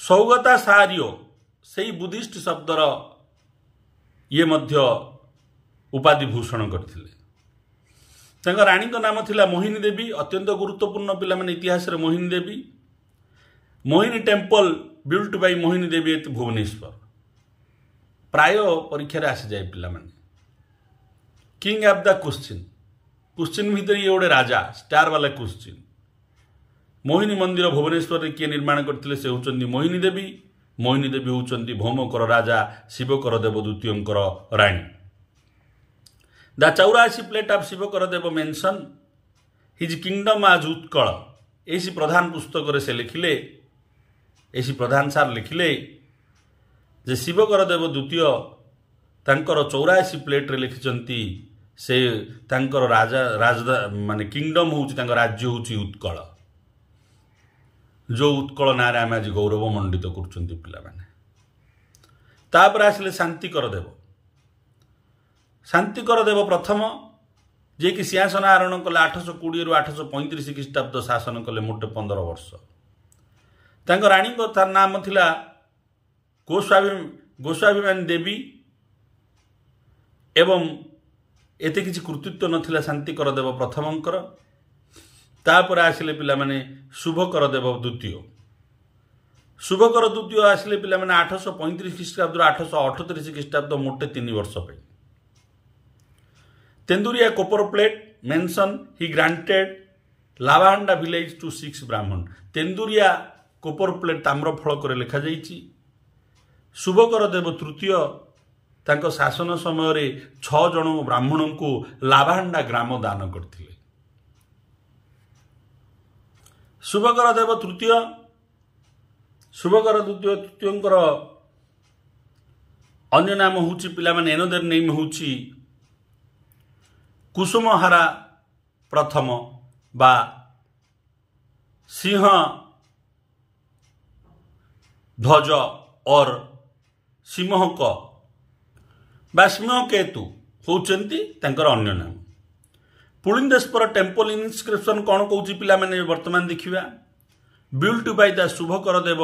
ସୌଗତା ସାରିଓ ସେଇ ବୁଦ୍ଧିଷ୍ଟ ଶବ୍ଦର ଇଏ ମଧ୍ୟ ଉପାଧି ଭୂଷଣ କରିଥିଲେ। ତାଙ୍କ ରାଣୀଙ୍କ ନାମ ଥିଲା ମୋହିନୀ ଦେବୀ ଅତ୍ୟନ୍ତ ଗୁରୁତ୍ୱପୂର୍ଣ୍ଣ ପିଲାମାନେ ଇତିହାସରେ Mohini Devi. Mohini temple built by Mohini Devi at Bhubaneswar. ପ୍ରାୟ ପରୀକ୍ଷାରେ ଆସିଯାଏ ପିଲାମାନେ। King of the question question ଭିତରେ ଇଏ ଗୋଟେ ରାଜା ଷ୍ଟାର ବାଲା କ୍ୱଶ୍ଚିନ୍ ମୋହିନୀ ମନ୍ଦିର ଭୁବନେଶ୍ୱରରେ କିଏ ନିର୍ମାଣ କରିଥିଲେ ସେ ହେଉଛନ୍ତି ମୋହିନୀ ଦେବୀ। ମୋହିନୀ ଦେବୀ ହେଉଛନ୍ତି ଭୌମକର ରାଜା ଶିବକର ଦେବ ଦ୍ୱିତୀୟଙ୍କର ରାଣୀ ଦ ଚଉରାଅଶୀ plate of Shivkar Dev mention his kingdom as Utkal AC ପ୍ରଧାନ ପୁସ୍ତକରେ ସେ ଲେଖିଲେ ଏସି ପ୍ରଧାନ ସାର୍ ଲେଖିଲେ ଯେ ଶିବକର ଦେବ ଦ୍ୱିତୀୟ ତାଙ୍କର ଚଉରାଅଶୀ ପ୍ଲେଟ୍ରେ ଲେଖିଛନ୍ତି ସେ ତାଙ୍କର ରାଜା ରାଜଧା ମାନେ କିଙ୍ଗଡମ୍ ହେଉଛି ତାଙ୍କ ରାଜ୍ୟ ହେଉଛି ଉତ୍କଳ ଯେଉଁ ଉତ୍କଳ ନାଁରେ ଆମେ ଆଜି ଗୌରବ ମଣ୍ଡିତ କରୁଛନ୍ତି ପିଲାମାନେ। ତାପରେ ଆସିଲେ ଶାନ୍ତିକର ଦେବ। ଶାନ୍ତିକର ଦେବ ପ୍ରଥମ ଯିଏକି ସିଂହାସନ ଆରୋହଣ କଲେ ଆଠଶହ କୋଡ଼ିଏରୁ ଆଠଶହ ପଇଁତିରିଶ ଖ୍ରୀଷ୍ଟାବ୍ଦ ଶାସନ କଲେ ମୋଟେ ପନ୍ଦର ବର୍ଷ। ତାଙ୍କ ରାଣୀଙ୍କ ନାମ ଥିଲା ଗୋସ୍ୱାମୀ ଗୋସ୍ୱାଭିମାନୀ ଦେବୀ ଏବଂ ଏତେ କିଛି କୃତିତ୍ୱ ନଥିଲା ଶାନ୍ତିକର ଦେବ ପ୍ରଥମଙ୍କର। ତାପରେ ଆସିଲେ ପିଲାମାନେ ଶୁଭକର ଦେବ ଦ୍ୱିତୀୟ ଶୁଭକର ଦ୍ୱିତୀୟ ଆସିଲେ ପିଲାମାନେ ଆଠଶହ ପଇଁତିରିଶ ଖ୍ରୀଷ୍ଟାବ୍ଦରୁ ଆଠଶହ ଅଠତିରିଶ ଖ୍ରୀଷ୍ଟାବ୍ଦ ମୋଟେ ତିନି ବର୍ଷ ପାଇଁ। Tenduria copper plate mention he granted Lavanda village to six Brahmin Tenduria copper plate ତାମ୍ର ଫଳକରେ ଲେଖାଯାଇଛି। ଶୁଭକର ଦେବ ତୃତୀୟ ତାଙ୍କ ଶାସନ ସମୟରେ ଛଅ ଜଣ ବ୍ରାହ୍ମଣଙ୍କୁ ଲାଭାଣ୍ଡା ଗ୍ରାମ ଦାନ କରିଥିଲେ। ଶୁଭକର ଦେବ ତୃତୀୟ ଶୁଭକର ଦ୍ୱିତୀୟ ତୃତୀୟଙ୍କର ଅନ୍ୟ ନାମ ହେଉଛି ପିଲାମାନେ ଏନଦର ନେମ୍ ହେଉଛି କୁସୁମହାରା ପ୍ରଥମ ବା ସିଂହ ଧ୍ୱଜ ଅର୍ ସିଂହକ ବା ସିଂହକେତୁ ହେଉଛନ୍ତି ତାଙ୍କର ଅନ୍ୟ ନାମ। ପୁଳିନ୍ଦେଶ୍ୱର ଟେମ୍ପଲ ଇନସ୍କ୍ରିପ୍ସନ୍ କ'ଣ କହୁଛି ପିଲାମାନେ ବର୍ତ୍ତମାନ ଦେଖିବା। Built by the Shubhakar Deva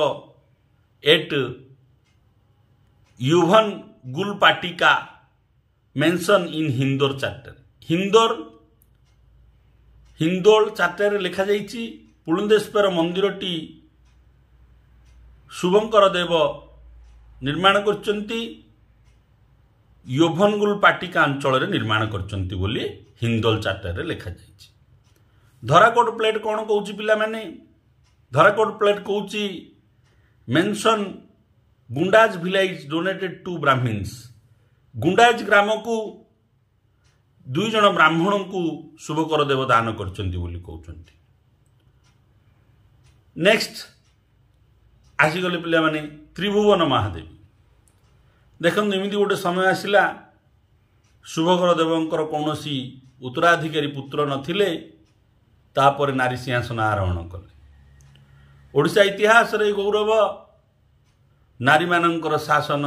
at ୟୁଭନ୍ ଗୁଲ ପାଟିକା mention in Hindol charter Hindol Hindol ଚାର୍ଟରରେ ଲେଖାଯାଇଛି ପୁଳିନ୍ଦେଶ୍ୱର ମନ୍ଦିରଟି ଶୁଭଙ୍କର ଦେବ ନିର୍ମାଣ କରିଛନ୍ତି ୟୋଭନଗୁଲ ପାଟିକା ଅଞ୍ଚଳରେ ନିର୍ମାଣ କରିଛନ୍ତି ବୋଲି ହିନ୍ଦୋଲ ଚାର୍ଟରରେ ଲେଖାଯାଇଛି ଧରାକୋଟ ପ୍ଲେଟ୍ କ'ଣ କହୁଛି ପିଲାମାନେ? ଧରାକୋଟ ପ୍ଲେଟ୍ କହୁଛି mention Gundaj village donated to brahmins Gundaj ଗ୍ରାମକୁ ଦୁଇ ଜଣ ବ୍ରାହ୍ମଣଙ୍କୁ ଶୁଭକର ଦେବ ଦାନ କରିଛନ୍ତି ବୋଲି କହୁଛନ୍ତି। ନେକ୍ସଟ ଆସିଗଲେ ପିଲାମାନେ ତ୍ରିଭୁବନ ମହାଦେବୀ। ଦେଖନ୍ତୁ ଏମିତି ଗୋଟେ ସମୟ ଆସିଲା। ଶୁଭକର ଦେବଙ୍କର କୌଣସି ଉତ୍ତରାଧିକାରୀ ପୁତ୍ର ନଥିଲେ ତାପରେ ନାରୀ ସିଂହାସନ ଆରୋହଣ କଲେ। ଓଡ଼ିଶା ଇତିହାସରେ ଗୌରବ ନାରୀମାନଙ୍କର ଶାସନ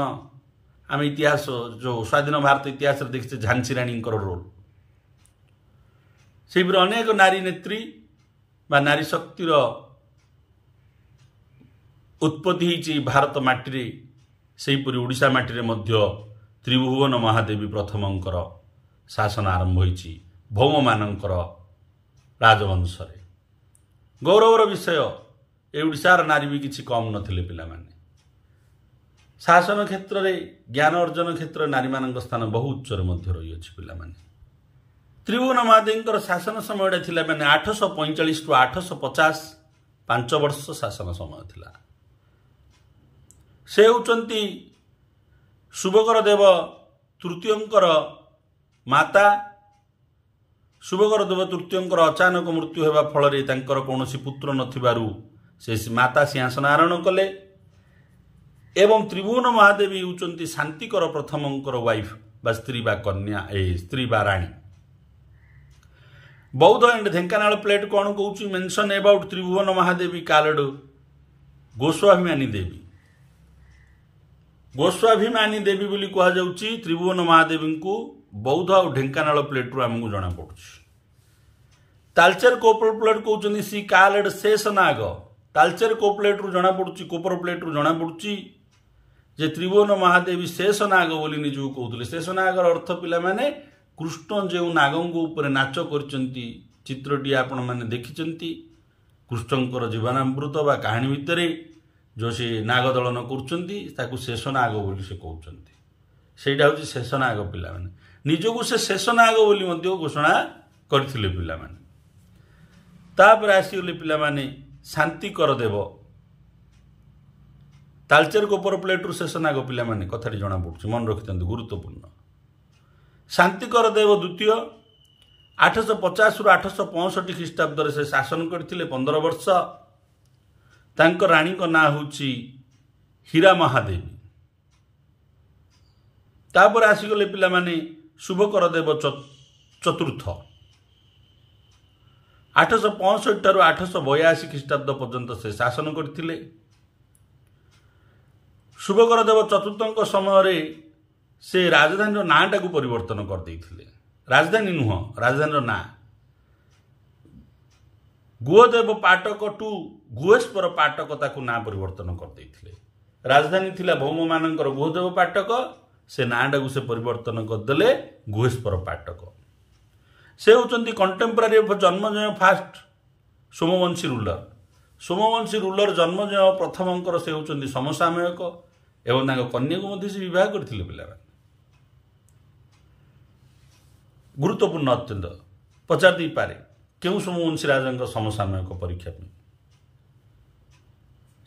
ଆମେ ଇତିହାସ ଯେଉଁ ସ୍ୱାଧୀନ ଭାରତ ଇତିହାସରେ ଦେଖିଛେ ଝାନ୍ସୀ ରାଣୀଙ୍କର ରୋଲ। ସେହିପରି ଅନେକ ନାରୀ ନେତ୍ରୀ ବା ନାରୀ ଶକ୍ତିର ଉତ୍ପତ୍ତି ହେଇଛି ଭାରତ ମାଟିରେ ସେହିପରି ଓଡ଼ିଶା ମାଟିରେ ମଧ୍ୟ ତ୍ରିଭୁବନ ମହାଦେବୀ ପ୍ରଥମଙ୍କର ଶାସନ ଆରମ୍ଭ ହୋଇଛି। ଭୌମମାନଙ୍କର ରାଜବଂଶରେ। ଗୌରବର ବିଷୟ ଏ ଓଡ଼ିଶାର ନାରୀ ବି କିଛି କମ୍ ନଥିଲେ ପିଲାମାନେ। ଶାସନ କ୍ଷେତ୍ରରେ ଜ୍ଞାନ ଅର୍ଜନ କ୍ଷେତ୍ରରେ ନାରୀମାନଙ୍କ ସ୍ଥାନ ବହୁ ଉଚ୍ଚରେ ମଧ୍ୟ ରହିଅଛି ପିଲାମାନେ। ତ୍ରିଭୁବନ ମହାଦେବୀଙ୍କର ଶାସନ ସମୟଟା ଥିଲା ମାନେ ଆଠଶହ ପଇଁଚାଳିଶରୁ ଆଠଶହ ପଚାଶ ପାଞ୍ଚ ବର୍ଷ ଶାସନ ସମୟ ଥିଲା। ସେ ହେଉଛନ୍ତି ଶୁଭକର ଦେବ ତୃତୀୟଙ୍କର ମାତା ଶୁଭକର ଦେବ ତୃତୀୟଙ୍କର ଅଚାନକ ମୃତ୍ୟୁ ହେବା ଫଳରେ ତାଙ୍କର କୌଣସି ପୁତ୍ର ନଥିବାରୁ ସେ ମାତା ସିଂହାସନ ଆରୋହଣ କଲେ ଏବଂ ତ୍ରିଭୁବନ ମହାଦେବୀ ହେଉଛନ୍ତି ଶାନ୍ତିକର ପ୍ରଥମଙ୍କର ୱାଇଫ୍ ବା ସ୍ତ୍ରୀ ବା କନ୍ୟା ଏ ସ୍ତ୍ରୀ ବା ରାଣୀ। ବୌଦ୍ଧ ଆଣ୍ଡ ଢେଙ୍କାନାଳ ପ୍ଲେଟ୍ କ'ଣ କହୁଛି? Mention about Tribhuvan Mahadevi called Goswabhimani Devi. Goswabhimani Devi ବୋଲି କୁହାଯାଉଛି ତ୍ରିଭୁବନ ମହାଦେବୀଙ୍କୁ ବୌଦ୍ଧ ଆଉ ଢେଙ୍କାନାଳ ପ୍ଲେଟ୍ରୁ ଆମକୁ ଜଣାପଡ଼ୁଛି ତାଲଚେର କୋପର ପ୍ଲେଟ୍ କହୁଛନ୍ତି ସି କାଲେଡ୍ ଶେଷ ନାଗ। ତାଲଚେର କୋ ପ୍ଲେଟ୍ରୁ ଜଣାପଡ଼ୁଛି କୋପର ପ୍ଲେଟ୍ରୁ ଜଣାପଡ଼ୁଛି ଯେ ତ୍ରିଭୁବନ ମହାଦେବୀ ଶେଷ ନାଗ ବୋଲି ନିଜକୁ କହୁଥିଲେ। ଶେଷ ନାଗର ଅର୍ଥ ପିଲାମାନେ କୃଷ୍ଣ ଯେଉଁ ନାଗଙ୍କ ଉପରେ ନାଚ କରିଛନ୍ତି ଚିତ୍ରଟି ଆପଣମାନେ ଦେଖିଛନ୍ତି କୃଷ୍ଣଙ୍କର ଜୀବନାମୃତ ବା କାହାଣୀ ଭିତରେ ଯେଉଁ ସେ ନାଗ ଦଳନ କରୁଛନ୍ତି ତାକୁ ଶେଷ ନାଗ ବୋଲି ସେ କହୁଛନ୍ତି। ସେଇଟା ହେଉଛି ଶେଷ ନାଗ ପିଲାମାନେ। ନିଜକୁ ସେ ଶେଷ ନାଗ ବୋଲି ମଧ୍ୟ ଘୋଷଣା କରିଥିଲେ ପିଲାମାନେ। ତାପରେ ଆସିଗଲେ ପିଲାମାନେ ଶାନ୍ତିକର ଦେବ ତାଲଚେର ଗୋପର ପ୍ଲେଟ୍ରୁ ଶେଷ ନାଗ ପିଲାମାନେ କଥାଟି ଜଣାପଡ଼ୁଛି ମନେ ରଖିଥାନ୍ତୁ ଗୁରୁତ୍ୱପୂର୍ଣ୍ଣ। ଶାନ୍ତିକର ଦେବ ଦ୍ୱିତୀୟ। ଆଠଶହ ପଚାଶରୁ ଆଠଶହ ପଞ୍ଚଷଠି ଖ୍ରୀଷ୍ଟାବ୍ଦରେ ସେ ଶାସନ କରିଥିଲେ ପନ୍ଦର ବର୍ଷ। ତାଙ୍କ ରାଣୀଙ୍କ ନାଁ ହେଉଛି ହୀରା ମହାଦେବୀ। ତାପରେ ଆସିଗଲେ ପିଲାମାନେ ଶୁଭକର ଦେବ ଚତୁର୍ଥ ଆଠଶହ ପଞ୍ଚଷଠି ଠାରୁ ଆଠଶହ ବୟାଅଶୀ ଖ୍ରୀଷ୍ଟାବ୍ଦ ପର୍ଯ୍ୟନ୍ତ ସେ ଶାସନ କରିଥିଲେ। ଶୁଭକର ଦେବ ଚତୁର୍ଥଙ୍କ ସମୟରେ ସେ ରାଜଧାନୀର ନାଁଟାକୁ ପରିବର୍ତ୍ତନ କରିଦେଇଥିଲେ। ରାଜଧାନୀ ନୁହଁ ରାଜଧାନୀର ନାଁ। ଗୁହଦେବ ପାଟକ ଟୁ ଗୁହେଶ୍ୱର ପାଟକ ତାକୁ ନାଁ ପରିବର୍ତ୍ତନ କରିଦେଇଥିଲେ। ରାଜଧାନୀ ଥିଲା ଭୌମମାନଙ୍କର ଗୁହଦେବ ପାଟକ ସେ ନାଁଟାକୁ ସେ ପରିବର୍ତ୍ତନ କରିଦେଲେ ଗୁହେଶ୍ୱର ପାଟକ ସେ ହେଉଛନ୍ତି contemporary Janmejaya first Somavamshi ruler Somavamshi ruler Janmejaya ପ୍ରଥମଙ୍କର ସେ ହେଉଛନ୍ତି ସମସାମୟିକ ଏବଂ ତାଙ୍କ କନ୍ୟାକୁ ମଧ୍ୟ ସେ ବିବାହ କରିଥିଲେ ପିଲାମାନେ। ଗୁରୁତ୍ୱପୂର୍ଣ୍ଣ ଅତ୍ୟନ୍ତ। ପଚାରି ଦେଇପାରେ କେଉଁ ସୋମବଂଶୀ ରାଜାଙ୍କ ସମସାମୟିକ ପରୀକ୍ଷା ପାଇଁ?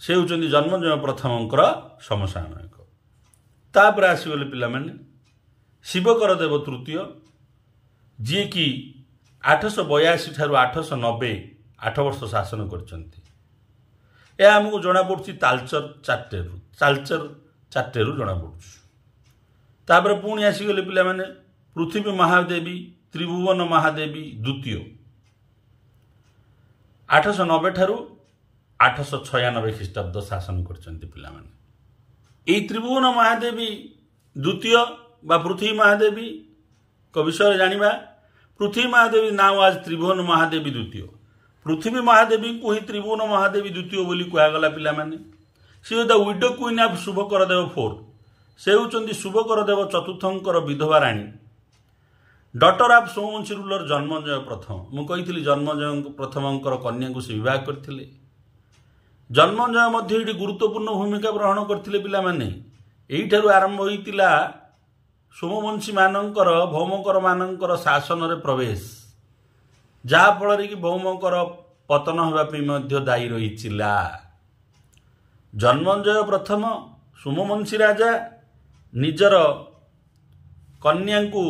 ସେ ହେଉଛନ୍ତି ଜନ୍ମଜୟ ପ୍ରଥମଙ୍କର ସମସାମୟିକ। ତାପରେ ଆସିଗଲେ ପିଲାମାନେ। ଶିବକର ଦେବ ତୃତୀୟ ଯିଏକି ଆଠଶହ ବୟାଅଶୀ ଠାରୁ ଆଠଶହ ନବେ ଆଠ ବର୍ଷ ଶାସନ କରିଛନ୍ତି। ଏହା ଆମକୁ ଜଣାପଡ଼ୁଛି ତାଲଚର ଚାରିଟେରୁ ତାଲଚର ଚାରିଟେରୁ ଜଣାପଡ଼ୁଛି। ତାପରେ ପୁଣି ଆସିଗଲେ ପିଲାମାନେ ପୃଥିବୀ ମହାଦେବୀ ତ୍ରିଭୁବନ ମହାଦେବୀ ଦ୍ୱିତୀୟ। ଆଠଶହ ନବେ ଠାରୁ ଆଠଶହ ଛୟାନବେ ଖ୍ରୀଷ୍ଟାବ୍ଦ ଶାସନ କରିଛନ୍ତି ପିଲାମାନେ। ଏଇ ତ୍ରିଭୁବନ ମହାଦେବୀ ଦ୍ୱିତୀୟ ବା ପୃଥିବୀ ମହାଦେବୀଙ୍କ ବିଷୟରେ ଜାଣିବା ପୃଥିବୀ ମହାଦେବୀ ନାଁ ଆଜ ତ୍ରିଭୁବନ ମହାଦେବୀ ଦ୍ୱିତୀୟ ପୃଥିବୀ ମହାଦେବୀଙ୍କୁ ହିଁ ତ୍ରିଭୁବନ ମହାଦେବୀ ଦ୍ୱିତୀୟ ବୋଲି କୁହାଗଲା ପିଲାମାନେ ସେ the widow queen of Shubhakara Deva four ସେ ହେଉଛନ୍ତି ଶୁଭକର ଦେବ ଚତୁର୍ଥଙ୍କର ବିଧବା ରାଣୀ। Daughter of Somavamshi ruler Janmejaya ପ୍ରଥମ। ମୁଁ କହିଥିଲି ଜନ୍ମଜୟ ପ୍ରଥମଙ୍କର କନ୍ୟାଙ୍କୁ ସେ ବିବାହ କରିଥିଲେ। ଜନ୍ମଜୟ ମଧ୍ୟ ଏଠି ଗୁରୁତ୍ୱପୂର୍ଣ୍ଣ ଭୂମିକା ଗ୍ରହଣ କରିଥିଲେ ପିଲାମାନେ। ଏଇଠାରୁ ଆରମ୍ଭ ହୋଇଥିଲା ସୋମବଂଶୀମାନଙ୍କର ଭୌମକର ମାନଙ୍କର ଶାସନରେ ପ୍ରବେଶ। ଯାହାଫଳରେ କି ଭୌମଙ୍କର ପତନ ହେବା ପାଇଁ ମଧ୍ୟ ଦାୟୀ ରହିଥିଲା। ଜନ୍ମଞ୍ଜୟ ପ୍ରଥମ ସୋମବଂଶୀ ରାଜା ନିଜର କନ୍ୟାଙ୍କୁ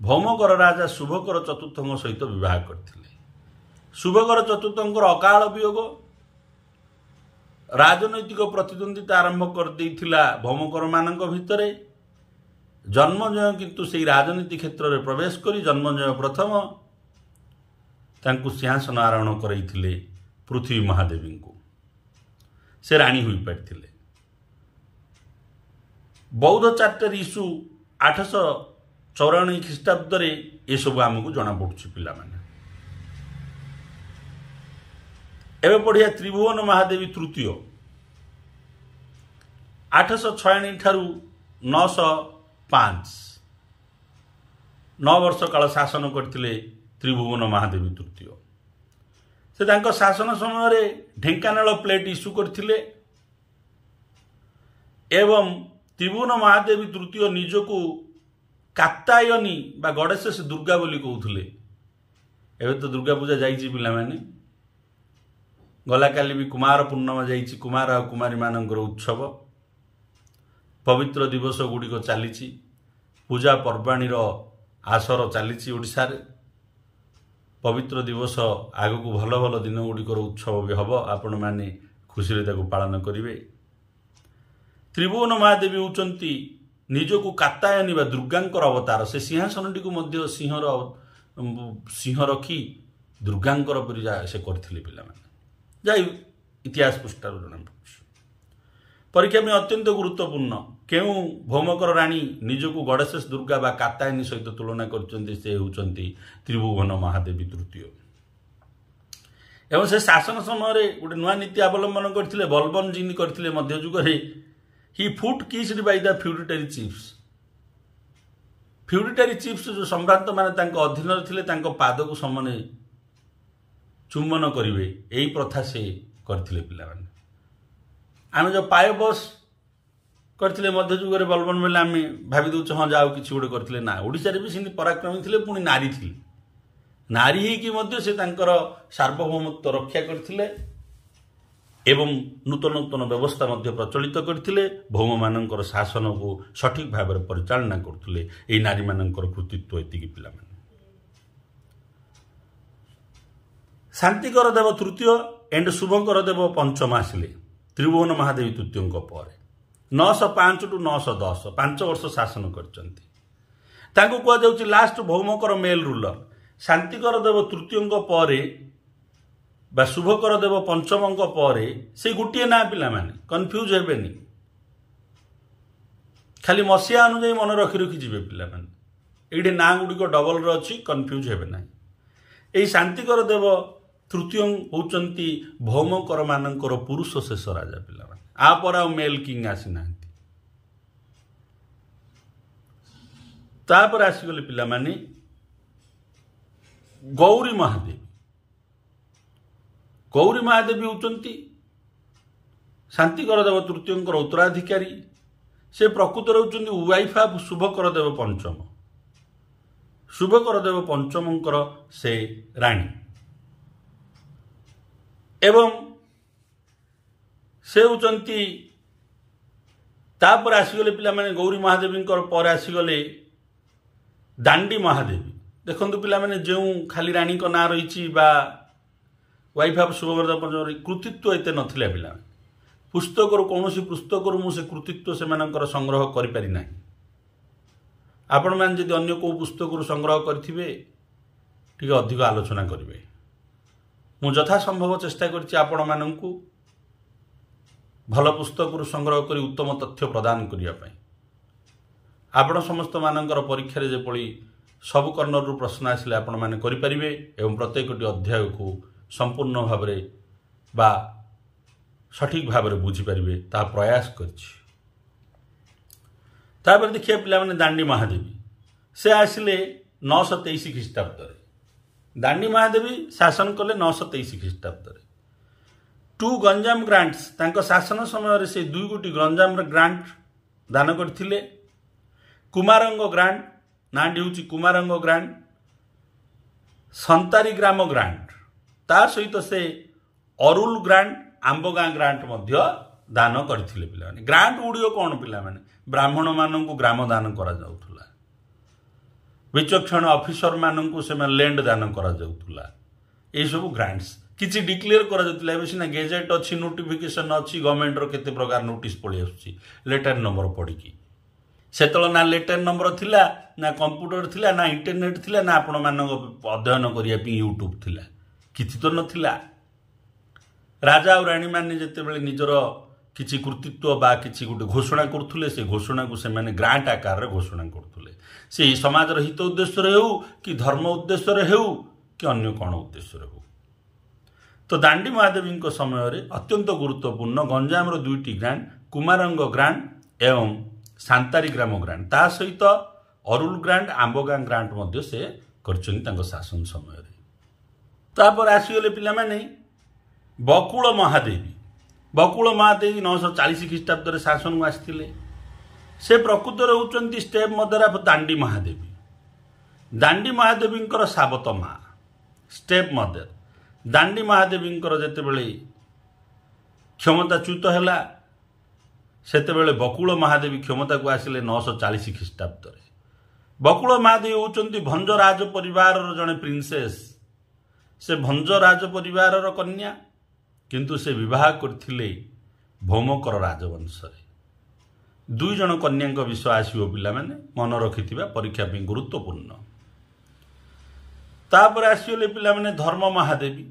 ଭୌମକର ରାଜା ଶୁଭକର ଚତୁର୍ଥଙ୍କ ସହିତ ବିବାହ କରିଥିଲେ। ଶୁଭକର ଚତୁର୍ଥଙ୍କର ଅକାଳ ବିୟୋଗ ରାଜନୈତିକ ପ୍ରତିଦ୍ୱନ୍ଦିତା ଆରମ୍ଭ କରିଦେଇଥିଲା ଭୌମକରମାନଙ୍କ ଭିତରେ। ଜନ୍ମଜୟ କିନ୍ତୁ ସେହି ରାଜନୀତି କ୍ଷେତ୍ରରେ ପ୍ରବେଶ କରି ଜନ୍ମଜୟ ପ୍ରଥମ ତାଙ୍କୁ ସିଂହାସନ ଆରୋହଣ କରାଇଥିଲେ ପୃଥିବୀ ମହାଦେବୀଙ୍କୁ। ସେ ରାଣୀ ହୋଇପାରିଥିଲେ। ବୌଦ୍ଧ ଚାର୍ଟର ଇସ୍ୟୁ ଆଠଶହ ଚଉରାଣୀ ଖ୍ରୀଷ୍ଟାବ୍ଦରେ ଏସବୁ ଆମକୁ ଜଣାପଡ଼ୁଛି ପିଲାମାନେ। ଏବେ ପଢ଼ିବା ତ୍ରିଭୁବନ ମହାଦେବୀ ତୃତୀୟ। ଆଠଶହ ଛୟାଣୀ ଠାରୁ ନଅଶହ ପାଞ୍ଚ। ନଅ ବର୍ଷ କାଳ ଶାସନ କରିଥିଲେ ତ୍ରିଭୁବନ ମହାଦେବୀ ତୃତୀୟ। ସେ ତାଙ୍କ ଶାସନ ସମୟରେ ଢେଙ୍କାନାଳ ପ୍ଲେଟ୍ ଇସ୍ୟୁ କରିଥିଲେ ଏବଂ ତ୍ରିଭୁବନ ମହାଦେବୀ ତୃତୀୟ ନିଜକୁ କାତାୟନୀ ବା ଗଡ଼େଶେଷ ଦୁର୍ଗା ବୋଲି କହୁଥିଲେ। ଏବେ ତ ଦୁର୍ଗା ପୂଜା ଯାଇଛି ପିଲାମାନେ। ଗଲାକାଲି ବି କୁମାର ପୂର୍ଣ୍ଣମା ଯାଇଛି। କୁମାର ଆଉ କୁମାରୀମାନଙ୍କର ଉତ୍ସବ। ପବିତ୍ର ଦିବସ ଗୁଡ଼ିକ ଚାଲିଛି। ପୂଜା ପର୍ବାଣୀର ଆସର ଚାଲିଛି ଓଡ଼ିଶାରେ। ପବିତ୍ର ଦିବସ ଆଗକୁ ଭଲ ଭଲ ଦିନ ଗୁଡ଼ିକର ଉତ୍ସବ ବି ହେବ। ଆପଣମାନେ ଖୁସିରେ ତାକୁ ପାଳନ କରିବେ। ତ୍ରିଭୁବନ ମହାଦେବୀ ହେଉଛନ୍ତି ନିଜକୁ କାତାୟନୀ ବା ଦୁର୍ଗାଙ୍କର ଅବତାର। ସେ ସିଂହାସନଟିକୁ ମଧ୍ୟ ସିଂହର ସିଂହ ରଖି ଦୁର୍ଗାଙ୍କର ପରି ସେ କରିଥିଲେ ପିଲାମାନେ। ଯାଇ ଇତିହାସ ପୃଷ୍ଠାରୁ ଜଣାପଡ଼ୁଛି ପରୀକ୍ଷା ପାଇଁ ଅତ୍ୟନ୍ତ ଗୁରୁତ୍ୱପୂର୍ଣ୍ଣ କେଉଁ ଭୌମକର ରାଣୀ ନିଜକୁ ଗଡ଼େଶେଷ ଦୁର୍ଗା ବା କାତାୟନୀ ସହିତ ତୁଳନା କରିଛନ୍ତି ସେ ହେଉଛନ୍ତି ତ୍ରିଭୁବନ ମହାଦେବୀ ତୃତୀୟ ଏବଂ ସେ ଶାସନ ସମୟରେ ଗୋଟେ ନୂଆ ନୀତି ଅବଲମ୍ବନ କରିଥିଲେ ବଲବନ ଜିନି କରିଥିଲେ ମଧ୍ୟଯୁଗରେ he foot kissed by the feudatory chiefs feudatory chiefs ଯେଉଁ ସମ୍ଭ୍ରାନ୍ତମାନେ ତାଙ୍କ ଅଧୀନରେ ଥିଲେ ତାଙ୍କ ପାଦକୁ ସମନେ ଚୁମ୍ବନ କରିବେ ଏହି ପ୍ରଥା ସେ କରିଥିଲେ ପିଲାମାନେ। ଆମେ ଯେଉଁ ପାୟ ବସ୍ କରିଥିଲେ ମଧ୍ୟଯୁଗରେ ବଲବନ ବେଲେ ଆମେ ଭାବି ଦେଉଛୁ ହଁ ଯାଉ କିଛି ଗୋଟେ କରିଥିଲେ ନା। ଓଡ଼ିଶାରେ ବି ସେମିତି ପରାକ୍ରମୀ ଥିଲେ ପୁଣି ନାରୀ ଥିଲେ। ନାରୀ ହେଇକି ମଧ୍ୟ ସେ ତାଙ୍କର ସାର୍ବଭୌମତ୍ୱ ରକ୍ଷା କରିଥିଲେ ଏବଂ ନୂତନ ନୂତନ ବ୍ୟବସ୍ଥା ମଧ୍ୟ ପ୍ରଚଳିତ କରିଥିଲେ ଭୌମମାନଙ୍କର ଶାସନକୁ ସଠିକ୍ ଭାବରେ ପରିଚାଳନା କରୁଥିଲେ ଏହି ନାରୀମାନଙ୍କର କୃତିତ୍ୱ ଏତିକି ପିଲାମାନେ। ଶାନ୍ତିକର ଦେବ ତୃତୀୟ ଏଣ୍ଡ ଶୁଭଙ୍କର ଦେବ ପଞ୍ଚମ ଆସିଲେ। ତ୍ରିଭୁବନ ମହାଦେବୀ ତୃତୀୟଙ୍କ ପରେ। ନଅଶହ ପାଞ୍ଚ ଟୁ ନଅଶହ ଦଶ ପାଞ୍ଚ ବର୍ଷ ଶାସନ କରିଛନ୍ତି। ତାଙ୍କୁ କୁହାଯାଉଛି last Bhaumakara male ruler Shantikara Deva ତୃତୀୟଙ୍କ ପରେ ବା ଶୁଭକର ଦେବ ପଞ୍ଚମଙ୍କ ପରେ ସେଇ ଗୋଟିଏ ନାଁ ପିଲାମାନେ କନଫ୍ୟୁଜ୍ ହେବେନି। ଖାଲି ମସିହା ଅନୁଯାୟୀ ମନେ ରଖି ରଖି ଯିବେ ପିଲାମାନେ। ଏଇଠି ନାଁ ଗୁଡ଼ିକ ଡବଲରେ ଅଛି କନଫ୍ୟୁଜ୍ ହେବେ ନାହିଁ। ଏହି ଶାନ୍ତିକର ଦେବ ତୃତୀୟ ହେଉଛନ୍ତି ଭୌମକର ମାନଙ୍କର ପୁରୁଷ ଶେଷ ରାଜା ପିଲାମାନେ। ଆ ପରେ ଆଉ ମେଲ୍ କିଙ୍ଗ ଆସିନାହାନ୍ତି। ତାପରେ ଆସିଗଲେ ପିଲାମାନେ ଗୌରୀ ମହାଦେବୀ। ଗୌରୀ ମହାଦେବୀ ହେଉଛନ୍ତି ଶାନ୍ତିକର ଦେବ ତୃତୀୟଙ୍କର ଉତ୍ତରାଧିକାରୀ। ସେ ପ୍ରକୃତରେ ହେଉଛନ୍ତି ୱାଇଫ୍ ଅଫ୍ ଶୁଭକର ଦେବ ପଞ୍ଚମ। ଶୁଭକର ଦେବ ପଞ୍ଚମଙ୍କର ସେ ରାଣୀ। ଏବଂ ସେ ହେଉଛନ୍ତି ତାପରେ ଆସିଗଲେ ପିଲାମାନେ ଗୌରୀ ମହାଦେବୀଙ୍କର ପରେ ଆସିଗଲେ ଦାଣ୍ଡି ମହାଦେବୀ। ଦେଖନ୍ତୁ ପିଲାମାନେ ଯେଉଁ ଖାଲି ରାଣୀଙ୍କ ନାଁ ରହିଛି ବା ୱାଇଫ୍ ଅଫ୍ ଶୁଭବ୍ରତ ପଞ୍ଚମରେ କୃତିତ୍ୱ ଏତେ ନଥିଲା ପିଲାମାନେ। ପୁସ୍ତକରୁ କୌଣସି ପୁସ୍ତକରୁ ମୁଁ ସେ କୃତିତ୍ୱ ସେମାନଙ୍କର ସଂଗ୍ରହ କରିପାରି ନାହିଁ ଆପଣମାନେ ଯଦି ଅନ୍ୟ କେଉଁ ପୁସ୍ତକରୁ ସଂଗ୍ରହ କରିଥିବେ ଟିକେ ଅଧିକ ଆଲୋଚନା କରିବେ। ମୁଁ ଯଥାସମ୍ଭବ ଚେଷ୍ଟା କରିଛି ଆପଣମାନଙ୍କୁ ଭଲ ପୁସ୍ତକରୁ ସଂଗ୍ରହ କରି ଉତ୍ତମ ତଥ୍ୟ ପ୍ରଦାନ କରିବା ପାଇଁ। ଆପଣ ସମସ୍ତମାନଙ୍କର ପରୀକ୍ଷାରେ ଯେପରି ସବୁ କର୍ଣ୍ଣରରୁ ପ୍ରଶ୍ନ ଆସିଲେ ଆପଣମାନେ କରିପାରିବେ ଏବଂ ପ୍ରତ୍ୟେକଟି ଅଧ୍ୟାୟକୁ ସମ୍ପୂର୍ଣ୍ଣ ଭାବରେ ବା ସଠିକ୍ ଭାବରେ ବୁଝିପାରିବେ ତାହା ପ୍ରୟାସ କରିଛି। ତାପରେ ଦେଖିବା ପିଲାମାନେ ଦାଣ୍ଡି ମହାଦେବୀ। ସେ ଆସିଲେ ନଅଶହ ତେଇଶ ଖ୍ରୀଷ୍ଟାବ୍ଦରେ। ଦାଣ୍ଡି ମହାଦେବୀ ଶାସନ କଲେ ନଅଶହ ତେଇଶ ଖ୍ରୀଷ୍ଟାବ୍ଦରେ। ଟୁ ଗଞ୍ଜାମ ଗ୍ରାଣ୍ଟସ୍ ତାଙ୍କ ଶାସନ ସମୟରେ ସେ ଦୁଇ ଗୋଟି ଗଞ୍ଜାମର ଗ୍ରାଣ୍ଟ ଦାନ କରିଥିଲେ। କୁମାରଙ୍ଗ ଗ୍ରାଣ୍ଟ ନାଁଟି ହେଉଛି କୁମାରଙ୍ଗ ଗ୍ରାଣ୍ଟ। ସନ୍ତାରୀ ଗ୍ରାମ ଗ୍ରାଣ୍ଟ ତା ସହିତ ସେ ଅରୁଲ ଗ୍ରାଣ୍ଟ ଆମ୍ବଗାଁ ଗ୍ରାଣ୍ଟ ମଧ୍ୟ ଦାନ କରିଥିଲେ ପିଲାମାନେ। ଗ୍ରାଣ୍ଟ ଗୁଡ଼ିକ କ'ଣ ପିଲାମାନେ? ବ୍ରାହ୍ମଣମାନଙ୍କୁ ଗ୍ରାମ ଦାନ କରାଯାଉଥିଲା। ବିଚକ୍ଷଣ ଅଫିସରମାନଙ୍କୁ ସେମାନେ ଲ୍ୟାଣ୍ଡ ଦାନ କରାଯାଉଥିଲା। ଏଇସବୁ ଗ୍ରାଣ୍ଟସ୍ କିଛି ଡିକ୍ଲେୟାର କରାଯାଉଥିଲା। ଏବେ ସିନା ଗେଜେଟ୍ ଅଛି ନୋଟିଫିକେସନ୍ ଅଛି ଗଭର୍ଣ୍ଣମେଣ୍ଟର କେତେ ପ୍ରକାର ନୋଟିସ୍ ପଳେଇ ଆସୁଛି ଲେଟର ନମ୍ବର ପଡ଼ିକି ସେତେବେଳେ ନା ଲେଟର ନମ୍ବର ଥିଲା ନା କମ୍ପ୍ୟୁଟର ଥିଲା ନା ଇଣ୍ଟରନେଟ୍ ଥିଲା ନା ଆପଣମାନଙ୍କ ଅଧ୍ୟୟନ କରିବା ପାଇଁ ୟୁଟ୍ୟୁବ୍ ଥିଲା। କିଛି ତ ନଥିଲା। ରାଜା ଆଉ ରାଣୀମାନେ ଯେତେବେଳେ ନିଜର କିଛି କୃତିତ୍ୱ ବା କିଛି ଗୋଟେ ଘୋଷଣା କରୁଥିଲେ ସେ ଘୋଷଣାକୁ ସେମାନେ ଗ୍ରାଣ୍ଟ ଆକାରରେ ଘୋଷଣା କରୁଥିଲେ ସେ ସମାଜର ହିତ ଉଦ୍ଦେଶ୍ୟରେ ହେଉ କି ଧର୍ମ ଉଦ୍ଦେଶ୍ୟରେ ହେଉ କି ଅନ୍ୟ କ'ଣ ଉଦ୍ଦେଶ୍ୟରେ ହେଉ ତ ଦାଣ୍ଡି ମହାଦେବୀଙ୍କ ସମୟରେ ଅତ୍ୟନ୍ତ ଗୁରୁତ୍ୱପୂର୍ଣ୍ଣ ଗଞ୍ଜାମର ଦୁଇଟି ଗ୍ରାଣ୍ଡ କୁମାରଙ୍ଗ ଗ୍ରାଣ୍ଡ ଏବଂ ସାନ୍ତାରୀ ଗ୍ରାମ ଗ୍ରାଣ୍ଡ ତା ସହିତ ଅରୁଲ ଗ୍ରାଣ୍ଡ ଆମ୍ବଗାଁ ଗ୍ରାଣ୍ଡ ମଧ୍ୟ ସେ କରିଛନ୍ତି ତାଙ୍କ ଶାସନ ସମୟରେ ତାପରେ ଆସିଗଲେ ପିଲାମାନେ ବକୁଳ ମହାଦେବୀ ବକୁଳ ମହାଦେବୀ ନଅଶହ ଚାଳିଶ ଖ୍ରୀଷ୍ଟାବ୍ଦରେ ଶାସନକୁ ଆସିଥିଲେ। ସେ ପ୍ରକୃତରେ ହେଉଛନ୍ତି step mother of Dandi Mahadevi. Dandi ମହାଦେବୀଙ୍କର ସାବତ ମା ଷ୍ଟେପ୍ ମଦର। ଦାଣ୍ଡି ମହାଦେବୀଙ୍କର ଯେତେବେଳେ କ୍ଷମତାଚ୍ୟୁତ ହେଲା ସେତେବେଳେ ବକୁଳ ମହାଦେବୀ କ୍ଷମତାକୁ ଆସିଲେ ନଅଶହ ଚାଳିଶ ଖ୍ରୀଷ୍ଟାବ୍ଦରେ। ବକୁଳ ମହାଦେବୀ ହେଉଛନ୍ତି ଭଞ୍ଜ ରାଜ ପରିବାରର ଜଣେ ପ୍ରିନ୍ସେସ୍। ସେ ଭଞ୍ଜ ରାଜ ପରିବାରର କନ୍ୟା। କିନ୍ତୁ ସେ ବିବାହ କରିଥିଲେ ଭୌମକର ରାଜବଂଶରେ। ଦୁଇ ଜଣ କନ୍ୟାଙ୍କ ବିଷୟ ଆସିବ ପିଲାମାନେ ମନେ ରଖିଥିବା ପରୀକ୍ଷା ପାଇଁ ଗୁରୁତ୍ୱପୂର୍ଣ୍ଣ। ତାପରେ ଆସିଗଲେ ପିଲାମାନେ ଧର୍ମ ମହାଦେବୀ।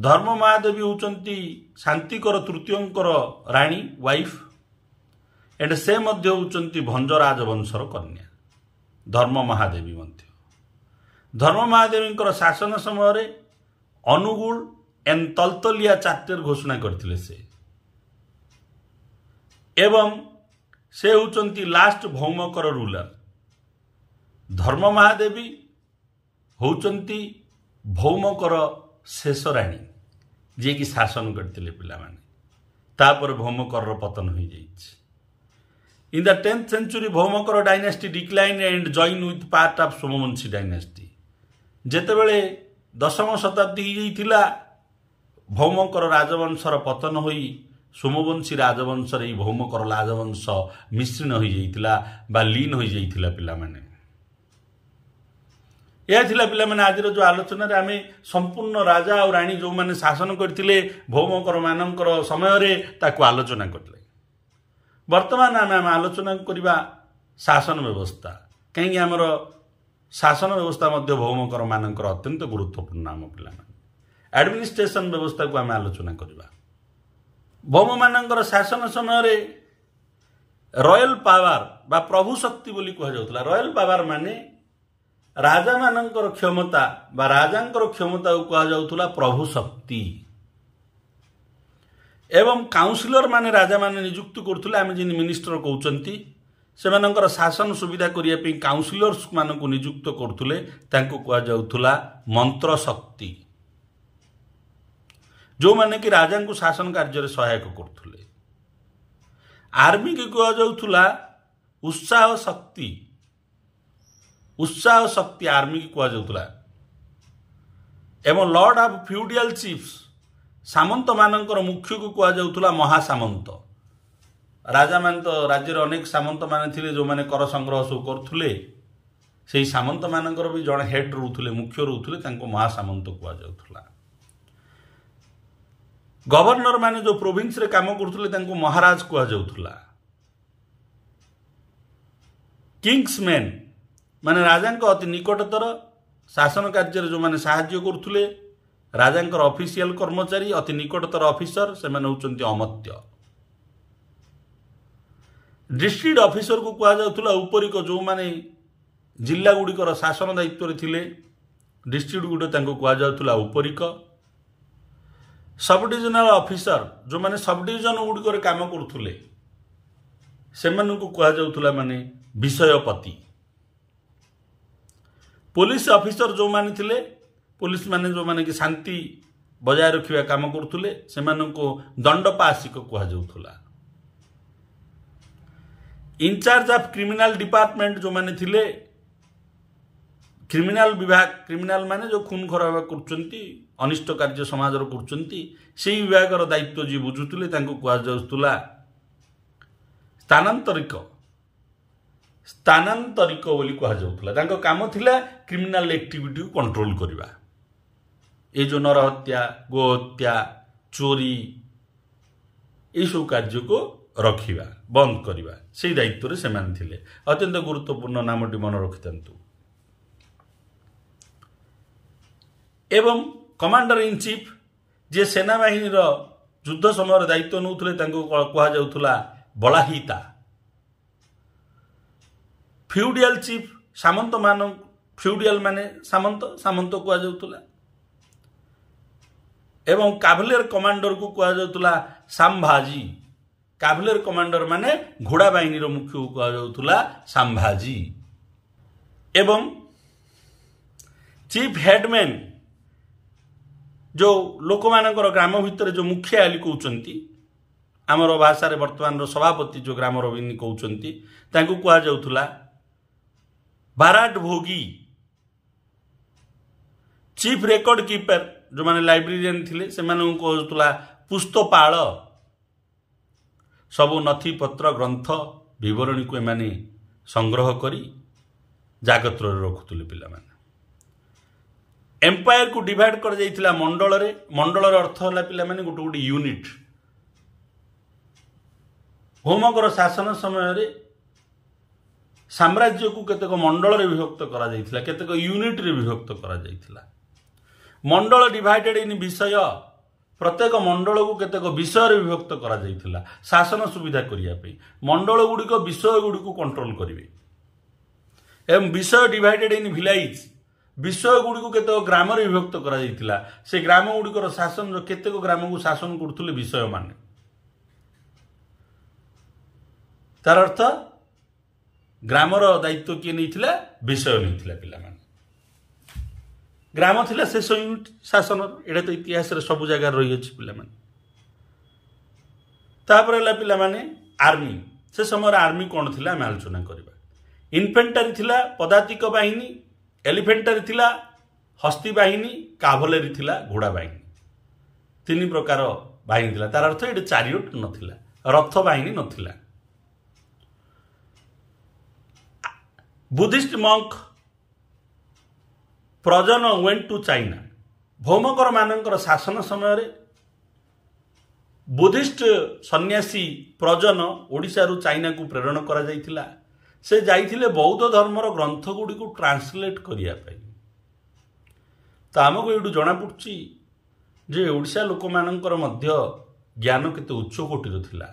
ଧର୍ମ ମହାଦେବୀ ହେଉଛନ୍ତି ଶାନ୍ତିକର ତୃତୀୟଙ୍କର ରାଣୀ ୱାଇଫ୍ ଏଣ୍ଡ ସେ ମଧ୍ୟ ହେଉଛନ୍ତି ଭଞ୍ଜ ରାଜବଂଶର କନ୍ୟା। ଧର୍ମ ମହାଦେବୀ ମଧ୍ୟ। ଧର୍ମ ମହାଦେବୀଙ୍କର ଶାସନ ସମୟରେ ଅନୁଗୁଳ ଏନ୍ ତଲତଲିଆ ଚାର୍ଟର ଘୋଷଣା କରିଥିଲେ ସେ ଏବଂ ସେ ହେଉଛନ୍ତି ଲାଷ୍ଟ ଭୌମକର ରୁଲର ଧର୍ମ ମହାଦେବୀ ହେଉଛନ୍ତି ଭୌମକର ଶେଷ ରାଣୀ ଯିଏକି ଶାସନ କରିଥିଲେ ପିଲାମାନେ ତାପରେ ଭୌମକରର ପତନ ହୋଇଯାଇଛି in the tenth century Bhaumakara dynasty decline and join with part of Somavamshi dynasty ଯେତେବେଳେ ଦଶମ ଶତାବ୍ଦୀ ହେଇଯାଇଥିଲା ଭୌମକର ରାଜବଂଶର ପତନ ହୋଇ ସୋମବଂଶୀ ରାଜବଂଶରେ ଏଇ ଭୌମକର ରାଜବଂଶ ମିଶ୍ରଣ ହୋଇଯାଇଥିଲା ବା ଲୀନ ହୋଇଯାଇଥିଲା ପିଲାମାନେ। ଏହା ଥିଲା ପିଲାମାନେ ଆଜିର ଯେଉଁ ଆଲୋଚନାରେ ଆମେ ସମ୍ପୂର୍ଣ୍ଣ ରାଜା ଆଉ ରାଣୀ ଯେଉଁମାନେ ଶାସନ କରିଥିଲେ ଭୌମକର ମାନଙ୍କର ସମୟରେ ତାକୁ ଆଲୋଚନା କରିଥିଲେ। ବର୍ତ୍ତମାନ ଆମେ ଆମେ ଆଲୋଚନା କରିବା ଶାସନ ବ୍ୟବସ୍ଥା। କାହିଁକି ଆମର ଶାସନ ବ୍ୟବସ୍ଥା ମଧ୍ୟ ଭୌମକର ମାନଙ୍କର ଅତ୍ୟନ୍ତ ଗୁରୁତ୍ୱପୂର୍ଣ୍ଣ ଆମ ପିଲାମାନେ। ଆଡମିନିଷ୍ଟ୍ରେସନ ବ୍ୟବସ୍ଥାକୁ ଆମେ ଆଲୋଚନା କରିବା। ଭୌମମାନଙ୍କର ଶାସନ ସମୟରେ ରୟାଲ ପାୱାର ବା ପ୍ରଭୁ ଶକ୍ତି ବୋଲି କୁହାଯାଉଥିଲା। ରୟାଲ ପାୱାର ମାନେ ରାଜାମାନଙ୍କର କ୍ଷମତା ବା ରାଜାଙ୍କର କ୍ଷମତାକୁ କୁହାଯାଉଥିଲା ପ୍ରଭୁ ଶକ୍ତି। ଏବଂ କାଉନସିଲର ମାନେ ରାଜାମାନେ ନିଯୁକ୍ତି କରୁଥିଲେ। ଆମେ ଯେମିତି ମିନିଷ୍ଟର କହୁଛନ୍ତି ସେମାନଙ୍କର ଶାସନ ସୁବିଧା କରିବା ପାଇଁ କାଉନସିଲର୍ସ ମାନଙ୍କୁ ନିଯୁକ୍ତ କରୁଥିଲେ। ତାଙ୍କୁ କୁହାଯାଉଥିଲା ମନ୍ତ୍ର ଶକ୍ତି ଯେଉଁମାନେ କି ରାଜାଙ୍କୁ ଶାସନ କାର୍ଯ୍ୟରେ ସହାୟକ କରୁଥିଲେ। ଆର୍ମିକି କୁହାଯାଉଥିଲା ଉତ୍ସାହ ଶକ୍ତି। ଉତ୍ସାହ ଶକ୍ତି ଆର୍ମିକି କୁହାଯାଉଥିଲା। ଏବଂ ଲର୍ଡ ଅଫ୍ ଫ୍ୟୁଡିଆଲ ଚିଫ୍ସ ସାମନ୍ତମାନଙ୍କର ମୁଖ୍ୟକୁ କୁହାଯାଉଥିଲା ମହାସାମନ୍ତ। ରାଜାମାନେ ତ ରାଜ୍ୟରେ ଅନେକ ସାମନ୍ତମାନେ ଥିଲେ ଯେଉଁମାନେ କର ସଂଗ୍ରହ ସବୁ କରୁଥିଲେ। ସେହି ସାମନ୍ତମାନଙ୍କର ବି ଜଣେ ହେଡ୍ ରହୁଥିଲେ ମୁଖ୍ୟ ରହୁଥିଲେ ତାଙ୍କୁ ମହାସାମନ୍ତ କୁହାଯାଉଥିଲା। ଗଭର୍ଣ୍ଣର ମାନେ ଯେଉଁ ପ୍ରୋଭିନ୍ସରେ କାମ କରୁଥିଲେ ତାଙ୍କୁ ମହାରାଜ କୁହାଯାଉଥିଲା। କିଙ୍ଗସ୍ ମେନ୍ ମାନେ ରାଜାଙ୍କ ଅତି ନିକଟତର ଶାସନ କାର୍ଯ୍ୟରେ ଯେଉଁମାନେ ସାହାଯ୍ୟ କରୁଥିଲେ ରାଜାଙ୍କର ଅଫିସିଆଲ କର୍ମଚାରୀ ଅତି ନିକଟତର ଅଫିସର ସେମାନେ ହେଉଛନ୍ତି ଅମତ୍ୟ। ଡିଷ୍ଟ୍ରିକ୍ଟ ଅଫିସରକୁ କୁହାଯାଉଥିଲା ଉପରିକ ଯେଉଁମାନେ ଜିଲ୍ଲାଗୁଡ଼ିକର ଶାସନ ଦାୟିତ୍ୱରେ ଥିଲେ ଡିଷ୍ଟ୍ରିକ୍ଟ ଗୁଡ଼ିକ ତାଙ୍କୁ କୁହାଯାଉଥିଲା ଉପରିକ। ସବ୍ ଡିଭିଜନାଲ ଅଫିସର ଯେଉଁମାନେ ସବ୍ ଡିଭିଜନ ଗୁଡ଼ିକରେ କାମ କରୁଥିଲେ ସେମାନଙ୍କୁ କୁହାଯାଉଥିଲା ମାନେ ବିଷୟପତି। ପୋଲିସ ଅଫିସର ଯେଉଁମାନେ ଥିଲେ ପୋଲିସ ମାନେ ଯେଉଁମାନେ କି ଶାନ୍ତି ବଜାୟ ରଖିବା କାମ କରୁଥିଲେ ସେମାନଙ୍କୁ ଦଣ୍ଡପାସିକ କୁହାଯାଉଥିଲା। ଇନଚାର୍ଜ ଅଫ୍ କ୍ରିମିନାଲ ଡିପାର୍ଟମେଣ୍ଟ ଯେଉଁମାନେ ଥିଲେ କ୍ରିମିନାଲ ବିଭାଗ କ୍ରିମିନାଲ ମାନେ ଯେଉଁ ଖୁନ ଖରାପ କରୁଛନ୍ତି ଅନିଷ୍ଟ କାର୍ଯ୍ୟ ସମାଜର କରୁଛନ୍ତି ସେହି ବିଭାଗର ଦାୟିତ୍ୱ ଯିଏ ବୁଝୁଥିଲେ ତାଙ୍କୁ କୁହାଯାଉଥିଲା ସ୍ଥାନାନ୍ତରିକ। ସ୍ଥାନାନ୍ତରିକ ବୋଲି କୁହାଯାଉଥିଲା। ତାଙ୍କ କାମ ଥିଲା କ୍ରିମିନାଲ ଆକ୍ଟିଭିଟିକୁ କଣ୍ଟ୍ରୋଲ କରିବା। ଏ ଯେଉଁ ନରହତ୍ୟା ଗୋହତ୍ୟା ଚୋରି ଏଇସବୁ କାର୍ଯ୍ୟକୁ ରଖିବା ବନ୍ଦ କରିବା। ସେଇ ଦାୟିତ୍ୱରେ ସେମାନେ ଥିଲେ। ଅତ୍ୟନ୍ତ ଗୁରୁତ୍ୱପୂର୍ଣ୍ଣ ନାମଟି ମନେ ରଖିଥାନ୍ତୁ। ଏବଂ କମାଣ୍ଡର ଇନ୍ ଚିଫ୍ ଯିଏ ସେନାବାହିନୀର ଯୁଦ୍ଧ ସମୟରେ ଦାୟିତ୍ୱ ନେଉଥିଲେ ତାଙ୍କୁ କୁହାଯାଉଥିଲା ବଳାହିତା। ଫ୍ୟୁଡିଆଲ ଚିଫ୍ ସାମନ୍ତ ମାନ ଫ୍ୟୁଡିଆଲ ମାନେ ସାମନ୍ତ ସାମନ୍ତ କୁହାଯାଉଥିଲା। ଏବଂ କାଭଲେର କମାଣ୍ଡରକୁ କୁହାଯାଉଥିଲା ସାମ୍ଭାଜି। କାଭଲେର କମାଣ୍ଡର ମାନେ ଘୋଡ଼ା ବାହିନୀର ମୁଖ୍ୟକୁ କୁହାଯାଉଥିଲା ସାମ୍ଭାଜି। ଏବଂ ଚିଫ୍ ହେଡମ୍ୟାନ୍ ଯେଉଁ ଲୋକମାନଙ୍କର ଗ୍ରାମ ଭିତରେ ଯେଉଁ ମୁଖିଆ ବୋଲି କହୁଛନ୍ତି ଆମର ଭାଷାରେ ବର୍ତ୍ତମାନର ସଭାପତି ଯେଉଁ ଗ୍ରାମର କହୁଛନ୍ତି ତାଙ୍କୁ କୁହାଯାଉଥିଲା ବାରାଟ ଭୋଗୀ ଚିଫ୍ ରେକର୍ଡ କିପର ଯେଉଁମାନେ ଲାଇବ୍ରେରିଆନ୍ ଥିଲେ ସେମାନଙ୍କୁ କୁହାଯାଉଥିଲା ପୁସ୍ତପାଳ ସବୁ ନଥିପତ୍ର ଗ୍ରନ୍ଥ ବିବରଣୀକୁ ଏମାନେ ସଂଗ୍ରହ କରି ଜାଗତ୍ରରେ ରଖୁଥିଲେ ପିଲାମାନେ। ଏମ୍ପାୟାରକୁ ଡିଭାଇଡ୍ କରାଯାଇଥିଲା ମଣ୍ଡଳରେ ମଣ୍ଡଳର ଅର୍ଥ ହେଲା ପିଲାମାନେ ଗୋଟେ ଗୋଟେ ୟୁନିଟ୍ ଭୌମକର ଶାସନ ସମୟରେ ସାମ୍ରାଜ୍ୟକୁ କେତେକ ମଣ୍ଡଳରେ ବିଭକ୍ତ କରାଯାଇଥିଲା କେତେକ ୟୁନିଟ୍ରେ ବିଭକ୍ତ କରାଯାଇଥିଲା। ମଣ୍ଡଳ ଡିଭାଇଡେଡ୍ ଇନ୍ ବିଷୟ ପ୍ରତ୍ୟେକ ମଣ୍ଡଳକୁ କେତେକ ବିଷୟରେ ବିଭକ୍ତ କରାଯାଇଥିଲା ଶାସନ ସୁବିଧା କରିବା ପାଇଁ। ମଣ୍ଡଳ ଗୁଡ଼ିକ ବିଷୟ ଗୁଡ଼ିକୁ କଣ୍ଟ୍ରୋଲ କରିବେ। ଏବଂ ବିଷୟ ଡିଭାଇଡେଡ୍ ଇନ୍ ଭିଲାଇଜ୍ ବିଷୟ ଗୁଡ଼ିକୁ କେତେକ ଗ୍ରାମରେ ବିଭକ୍ତ କରାଯାଇଥିଲା। ସେ ଗ୍ରାମ ଗୁଡ଼ିକର ଶାସନ କେତେକ ଗ୍ରାମକୁ ଶାସନ କରୁଥିଲେ ବିଷୟମାନେ। ତାର ଅର୍ଥ ଗ୍ରାମର ଦାୟିତ୍ୱ କିଏ ନେଇଥିଲା? ବିଷୟ ନେଇଥିଲା ପିଲାମାନେ। ଗ୍ରାମ ଥିଲା ଶେଷ ୟୁନିଟ୍ ଶାସନର ଏଇଟା ତ ଇତିହାସରେ ସବୁ ଜାଗାରେ ରହିଅଛି ପିଲାମାନେ। ତାପରେ ହେଲା ପିଲାମାନେ ଆର୍ମି ସେ ସମୟରେ ଆର୍ମି କ'ଣ ଥିଲା? ଆମେ ଆଲୋଚନା କରିବା। ଇନଫେଣ୍ଟାରୀ ଥିଲା ପଦାତିକ ବାହିନୀ ଏଲିଫେଣ୍ଟାରୀ ଥିଲା ହସ୍ତି ବାହିନୀ କାଭଲେରୀ ଥିଲା ଘୋଡ଼ା ବାହିନୀ। ତିନି ପ୍ରକାର ବାହିନୀ ଥିଲା। ତାର ଅର୍ଥ ଏଠି ଚାରିଓଟ ନଥିଲା। ରଥ ବାହିନୀ ନଥିଲା। Buddhist monk Prajna went to China ଭୌମକରମାନଙ୍କର ଶାସନ ସମୟରେ ବୁଦ୍ଧିଷ୍ଟ ସନ୍ନ୍ୟାସୀ ପ୍ରଜନ ଓଡ଼ିଶାରୁ ଚାଇନାକୁ ପ୍ରେରଣ କରାଯାଇଥିଲା। ସେ ଯାଇଥିଲେ ବୌଦ୍ଧ ଧର୍ମର ଗ୍ରନ୍ଥ ଗୁଡ଼ିକୁ ଟ୍ରାନ୍ସଲେଟ୍ କରିବା ପାଇଁ। ତ ଆମକୁ ଏଇଠୁ ଜଣାପଡ଼ୁଛି ଯେ ଓଡ଼ିଶା ଲୋକମାନଙ୍କର ମଧ୍ୟ ଜ୍ଞାନ କେତେ ଉଚ୍ଚ କୋଟିର ଥିଲା।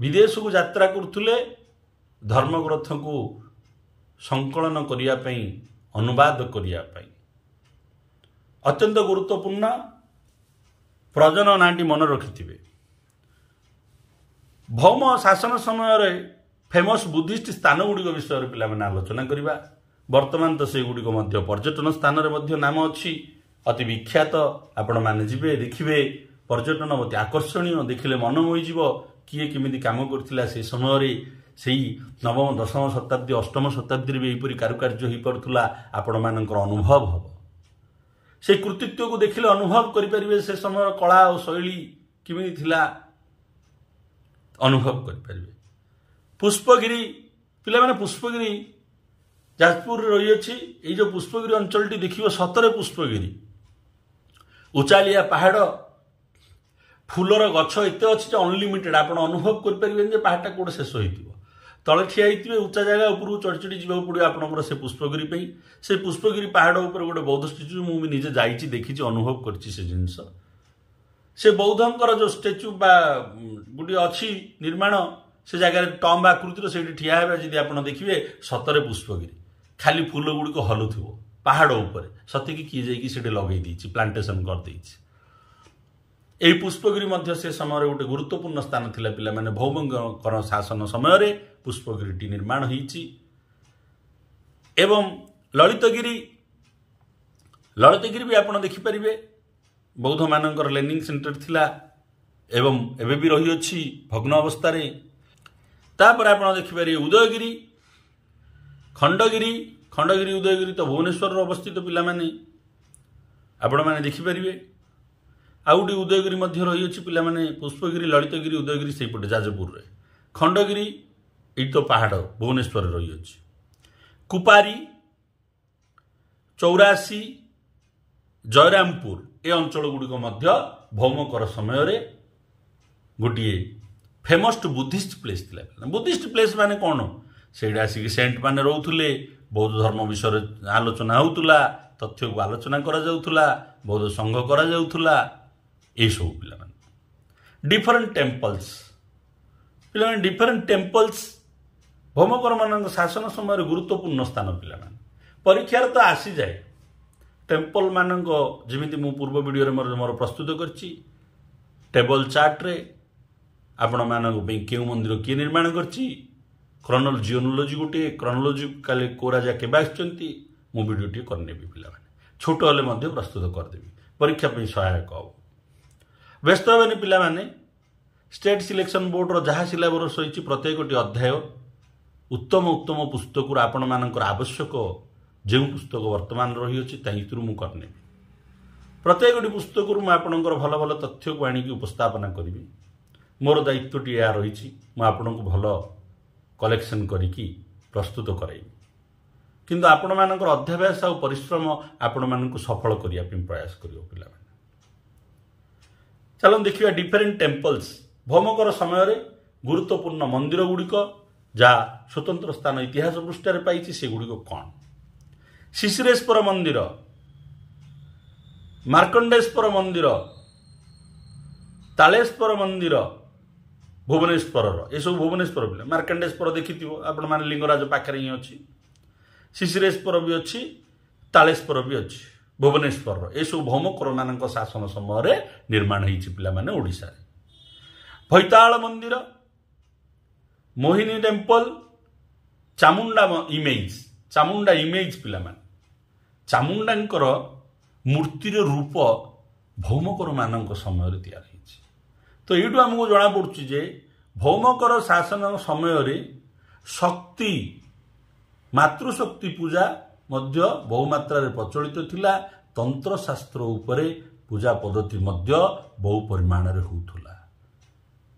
ବିଦେଶକୁ ଯାତ୍ରା କରୁଥିଲେ ଧର୍ମଗ୍ରନ୍ଥକୁ ସଂକଳନ କରିବା ପାଇଁ ଅନୁବାଦ କରିବା ପାଇଁ। ଅତ୍ୟନ୍ତ ଗୁରୁତ୍ୱପୂର୍ଣ୍ଣ ପ୍ରଜନ ନାଁଟି ମନେ ରଖିଥିବେ। ଭୌମ ଶାସନ ସମୟରେ ଫେମସ୍ ବୁଦ୍ଧିଷ୍ଟ ସ୍ଥାନ ଗୁଡ଼ିକ ବିଷୟରେ ପିଲାମାନେ ଆଲୋଚନା କରିବା। ବର୍ତ୍ତମାନ ତ ସେଗୁଡ଼ିକ ମଧ୍ୟ ପର୍ଯ୍ୟଟନ ସ୍ଥାନରେ ମଧ୍ୟ ନାମ ଅଛି। ଅତି ବିଖ୍ୟାତ ଆପଣମାନେ ଯିବେ ଦେଖିବେ। ପର୍ଯ୍ୟଟନ ଅତି ଆକର୍ଷଣୀୟ ଦେଖିଲେ ମନ ମୋହିଯିବ କିଏ କେମିତି କାମ କରୁଥିଲା ସେ ସମୟରେ। ସେଇ ନବମ ଦଶମ ଶତାବ୍ଦୀ ଅଷ୍ଟମ ଶତାବ୍ଦୀରେ ବି ଏହିପରି କାରୁକାର୍ଯ୍ୟ ହୋଇପାରୁଥିଲା ଆପଣମାନଙ୍କର ଅନୁଭବ ହେବ। ସେ କୃତିତ୍ୱକୁ ଦେଖିଲେ ଅନୁଭବ କରିପାରିବେ ସେ ସମୟର କଳା ଓ ଶୈଳୀ କେମିତି ଥିଲା ଅନୁଭବ କରିପାରିବେ। ପୁଷ୍ପଗିରି ପିଲାମାନେ ପୁଷ୍ପଗିରି ଯାଜପୁରରେ ରହିଅଛି ଏଇ ଯେଉଁ ପୁଷ୍ପଗିରି ଅଞ୍ଚଳଟି ଦେଖିବ ସତରେ ପୁଷ୍ପଗିରି। ଉଚାଲିଆ ପାହାଡ଼ ଫୁଲର ଗଛ ଏତେ ଅଛି ଯେ ଅନଲିମିଟେଡ୍ ଆପଣ ଅନୁଭବ କରିପାରିବେନି ଯେ ପାହାଡ଼ଟା କୋଉଠି ଶେଷ ହୋଇଥିବ। ତଳେ ଠିଆ ହେଇଥିବେ ଉଚ୍ଚା ଜାଗା ଉପରକୁ ଚଢ଼ି ଚଢ଼ି ଯିବାକୁ ପଡ଼ିବ ଆପଣଙ୍କର ସେ ପୁଷ୍ପଗିରି ପାଇଁ। ସେ ପୁଷ୍ପଗିରି ପାହାଡ଼ ଉପରେ ଗୋଟେ ବୌଦ୍ଧ ଷ୍ଟାଚ୍ୟୁ ମୁଁ ବି ନିଜେ ଯାଇଛି ଦେଖିଛି ଅନୁଭବ କରିଛି ସେ ଜିନିଷ। ସେ ବୌଦ୍ଧଙ୍କର ଯେଉଁ ଷ୍ଟାଚ୍ୟୁ ବା ଗୋଟିଏ ଅଛି ନିର୍ମାଣ ସେ ଜାଗାରେ ଟମ୍ବ ଆକୃତିର ସେଇଠି ଠିଆ ହେବେ ଯଦି ଆପଣ ଦେଖିବେ ସତରେ ପୁଷ୍ପଗିରି। ଖାଲି ଫୁଲ ଗୁଡ଼ିକ ହଲୁଥିବ ପାହାଡ଼ ଉପରେ। ସତେକି କିଏ ଯାଇକି ସେଠି ଲଗେଇ ଦେଇଛି ପ୍ଲାଣ୍ଟେସନ କରିଦେଇଛି। ଏହି ପୁଷ୍ପଗିରି ମଧ୍ୟ ସେ ସମୟରେ ଗୋଟେ ଗୁରୁତ୍ୱପୂର୍ଣ୍ଣ ସ୍ଥାନ ଥିଲା ପିଲାମାନେ ଭୌମଙ୍କର ଶାସନ ସମୟରେ। ପୁଷ୍ପଗିରିଟି ନିର୍ମାଣ ହୋଇଛି। ଏବଂ ଲଳିତଗିରି ଲଳିତଗିରି ବି ଆପଣ ଦେଖିପାରିବେ। ବୌଦ୍ଧମାନଙ୍କର ଲେର୍ଣ୍ଣିଂ ସେଣ୍ଟର ଥିଲା। ଏବଂ ଏବେ ବି ରହିଅଛି ଭଗ୍ନ ଅବସ୍ଥାରେ। ତାପରେ ଆପଣ ଦେଖିପାରିବେ ଉଦୟଗିରି ଖଣ୍ଡଗିରି ଖଣ୍ଡଗିରି ଉଦୟଗିରି ତ ଭୁବନେଶ୍ୱରରେ ଅବସ୍ଥିତ ପିଲାମାନେ ଆପଣମାନେ ଦେଖିପାରିବେ। ଆଉ ଗୋଟିଏ ଉଦୟଗିରି ମଧ୍ୟ ରହିଅଛି ପିଲାମାନେ ପୁଷ୍ପଗିରି ଲଳିତଗିରି ଉଦୟଗିରି ସେଇପଟେ ଯାଜପୁରରେ। ଖଣ୍ଡଗିରି ଏଇ ତ ପାହାଡ଼ ଭୁବନେଶ୍ୱରରେ ରହିଅଛି। କୁପାରୀ ଚୌରାଶୀ ଜୟରାମପୁର ଏ ଅଞ୍ଚଳ ଗୁଡ଼ିକ ମଧ୍ୟ ଭୌମକର ସମୟରେ ଗୋଟିଏ ଫେମଷ୍ଟ ବୁଦ୍ଧିଷ୍ଟ ପ୍ଲେସ୍ ଥିଲା। ବୁଦ୍ଧିଷ୍ଟ ପ୍ଲେସ୍ ମାନେ କ'ଣ? ସେଇଟା ଆସିକି ସେଣ୍ଟ ମାନେ ରହୁଥିଲେ ବୌଦ୍ଧ ଧର୍ମ ବିଷୟରେ ଆଲୋଚନା ହେଉଥିଲା ତଥ୍ୟକୁ ଆଲୋଚନା କରାଯାଉଥିଲା ବୌଦ୍ଧ ସଂଘ କରାଯାଉଥିଲା ଏଇସବୁ ପିଲାମାନେ। ଡିଫରେଣ୍ଟ ଟେମ୍ପଲ୍ସ ପିଲାମାନେ ଡିଫରେଣ୍ଟ ଟେମ୍ପଲ୍ସ ଭୌମକରମାନଙ୍କ ଶାସନ ସମୟରେ ଗୁରୁତ୍ୱପୂର୍ଣ୍ଣ ସ୍ଥାନ ପିଲାମାନେ। ପରୀକ୍ଷାରେ ତ ଆସିଯାଏ। ଟେମ୍ପଲ ମାନଙ୍କ ଯେମିତି ମୁଁ ପୂର୍ବ ଭିଡ଼ିଓରେ ମୋର ମୋର ପ୍ରସ୍ତୁତ କରିଛି ଟେବଲ ଚାର୍ଟରେ ଆପଣମାନଙ୍କ ପାଇଁ କେଉଁ ମନ୍ଦିର କିଏ ନିର୍ମାଣ କରିଛି? କ୍ରନଲ ଜିଓନୋଲୋଜି ଗୋଟିଏ କ୍ରନୋଲୋଜି କାଲି କେଉଁ ରାଜା କେବେ ଆସିଛନ୍ତି? ମୁଁ ଭିଡ଼ିଓଟିଏ କରିନେବି ପିଲାମାନେ। ଛୋଟ ହେଲେ ମଧ୍ୟ ପ୍ରସ୍ତୁତ କରିଦେବି। ପରୀକ୍ଷା ପାଇଁ ସହାୟକ ହେବ ବ୍ୟସ୍ତ ହେବେନି ପିଲାମାନେ। ଷ୍ଟେଟ୍ ସିଲେକ୍ସନ୍ ବୋର୍ଡ଼ର ଯାହା ସିଲାବସ୍ ରହିଛି ପ୍ରତ୍ୟେକଟି ଅଧ୍ୟାୟ। ଉତ୍ତମ ଉତ୍ତମ ପୁସ୍ତକରୁ ଆପଣମାନଙ୍କର ଆବଶ୍ୟକ ଯେଉଁ ପୁସ୍ତକ ବର୍ତ୍ତମାନ ରହିଅଛି ତା ଭିତରୁ ମୁଁ କରିନେବି। ପ୍ରତ୍ୟେକଟି ପୁସ୍ତକରୁ ମୁଁ ଆପଣଙ୍କର ଭଲ ଭଲ ତଥ୍ୟକୁ ଆଣିକି ଉପସ୍ଥାପନା କରିବି। ମୋର ଦାୟିତ୍ୱଟି ଏହା ରହିଛି ମୁଁ ଆପଣଙ୍କୁ ଭଲ କଲେକ୍ସନ୍ କରିକି ପ୍ରସ୍ତୁତ କରାଇବି। କିନ୍ତୁ ଆପଣମାନଙ୍କର ଅଧ୍ୟାଭ୍ୟାସ ଆଉ ପରିଶ୍ରମ ଆପଣମାନଙ୍କୁ ସଫଳ କରିବା ପାଇଁ ପ୍ରୟାସ କରିବ ପିଲାମାନେ। ଚାଲନ୍ତୁ ଦେଖିବା ଡିଫରେଣ୍ଟ ଟେମ୍ପଲ୍ସ ଭୌମକର ସମୟରେ ଗୁରୁତ୍ୱପୂର୍ଣ୍ଣ ମନ୍ଦିର ଗୁଡ଼ିକ ଯାହା ସ୍ୱତନ୍ତ୍ର ସ୍ଥାନ ଇତିହାସ ପୃଷ୍ଠାରେ ପାଇଛି ସେଗୁଡ଼ିକ କ'ଣ? ଶିଶିରେଶ୍ୱର ମନ୍ଦିର ମାର୍କଣ୍ଡେଶ୍ୱର ମନ୍ଦିର ତାଳେଶ୍ୱର ମନ୍ଦିର ଭୁବନେଶ୍ୱରର ଏସବୁ ଭୁବନେଶ୍ୱର ପିଲା। ମାର୍କଣ୍ଡେଶ୍ୱର ଦେଖିଥିବ ଆପଣମାନେ ଲିଙ୍ଗରାଜ ପାଖରେ ହିଁ ଅଛି। ଶିଶିରେଶ୍ୱର ବି ଅଛି ତାଳେଶ୍ୱର ବି ଅଛି ଭୁବନେଶ୍ୱରର। ଏସବୁ ଭୌମକରମାନଙ୍କ ଶାସନ ସମୟରେ ନିର୍ମାଣ ହେଇଛି ପିଲାମାନେ ଓଡ଼ିଶାରେ। ଭୈତାଳ ମନ୍ଦିର Mohini temple Chamunda image Chamunda image ପିଲାମାନେ। ଚାମୁଣ୍ଡାଙ୍କର ମୂର୍ତ୍ତିର ରୂପ ଭୌମକରମାନଙ୍କ ସମୟରେ ତିଆରି ଏଇଠୁ ଆମକୁ ଜଣାପଡ଼ୁଛି ଯେ ଭୌମକର ଶାସନ ସମୟରେ ଶକ୍ତି ମାତୃଶକ୍ତି ପୂଜା ମଧ୍ୟ ବହୁ ମାତ୍ରାରେ ପ୍ରଚଳିତ ଥିଲା। ତନ୍ତ୍ରଶାସ୍ତ୍ର ଉପରେ ପୂଜା ପଦ୍ଧତି ମଧ୍ୟ ବହୁ ପରିମାଣରେ ହେଉଥିଲା।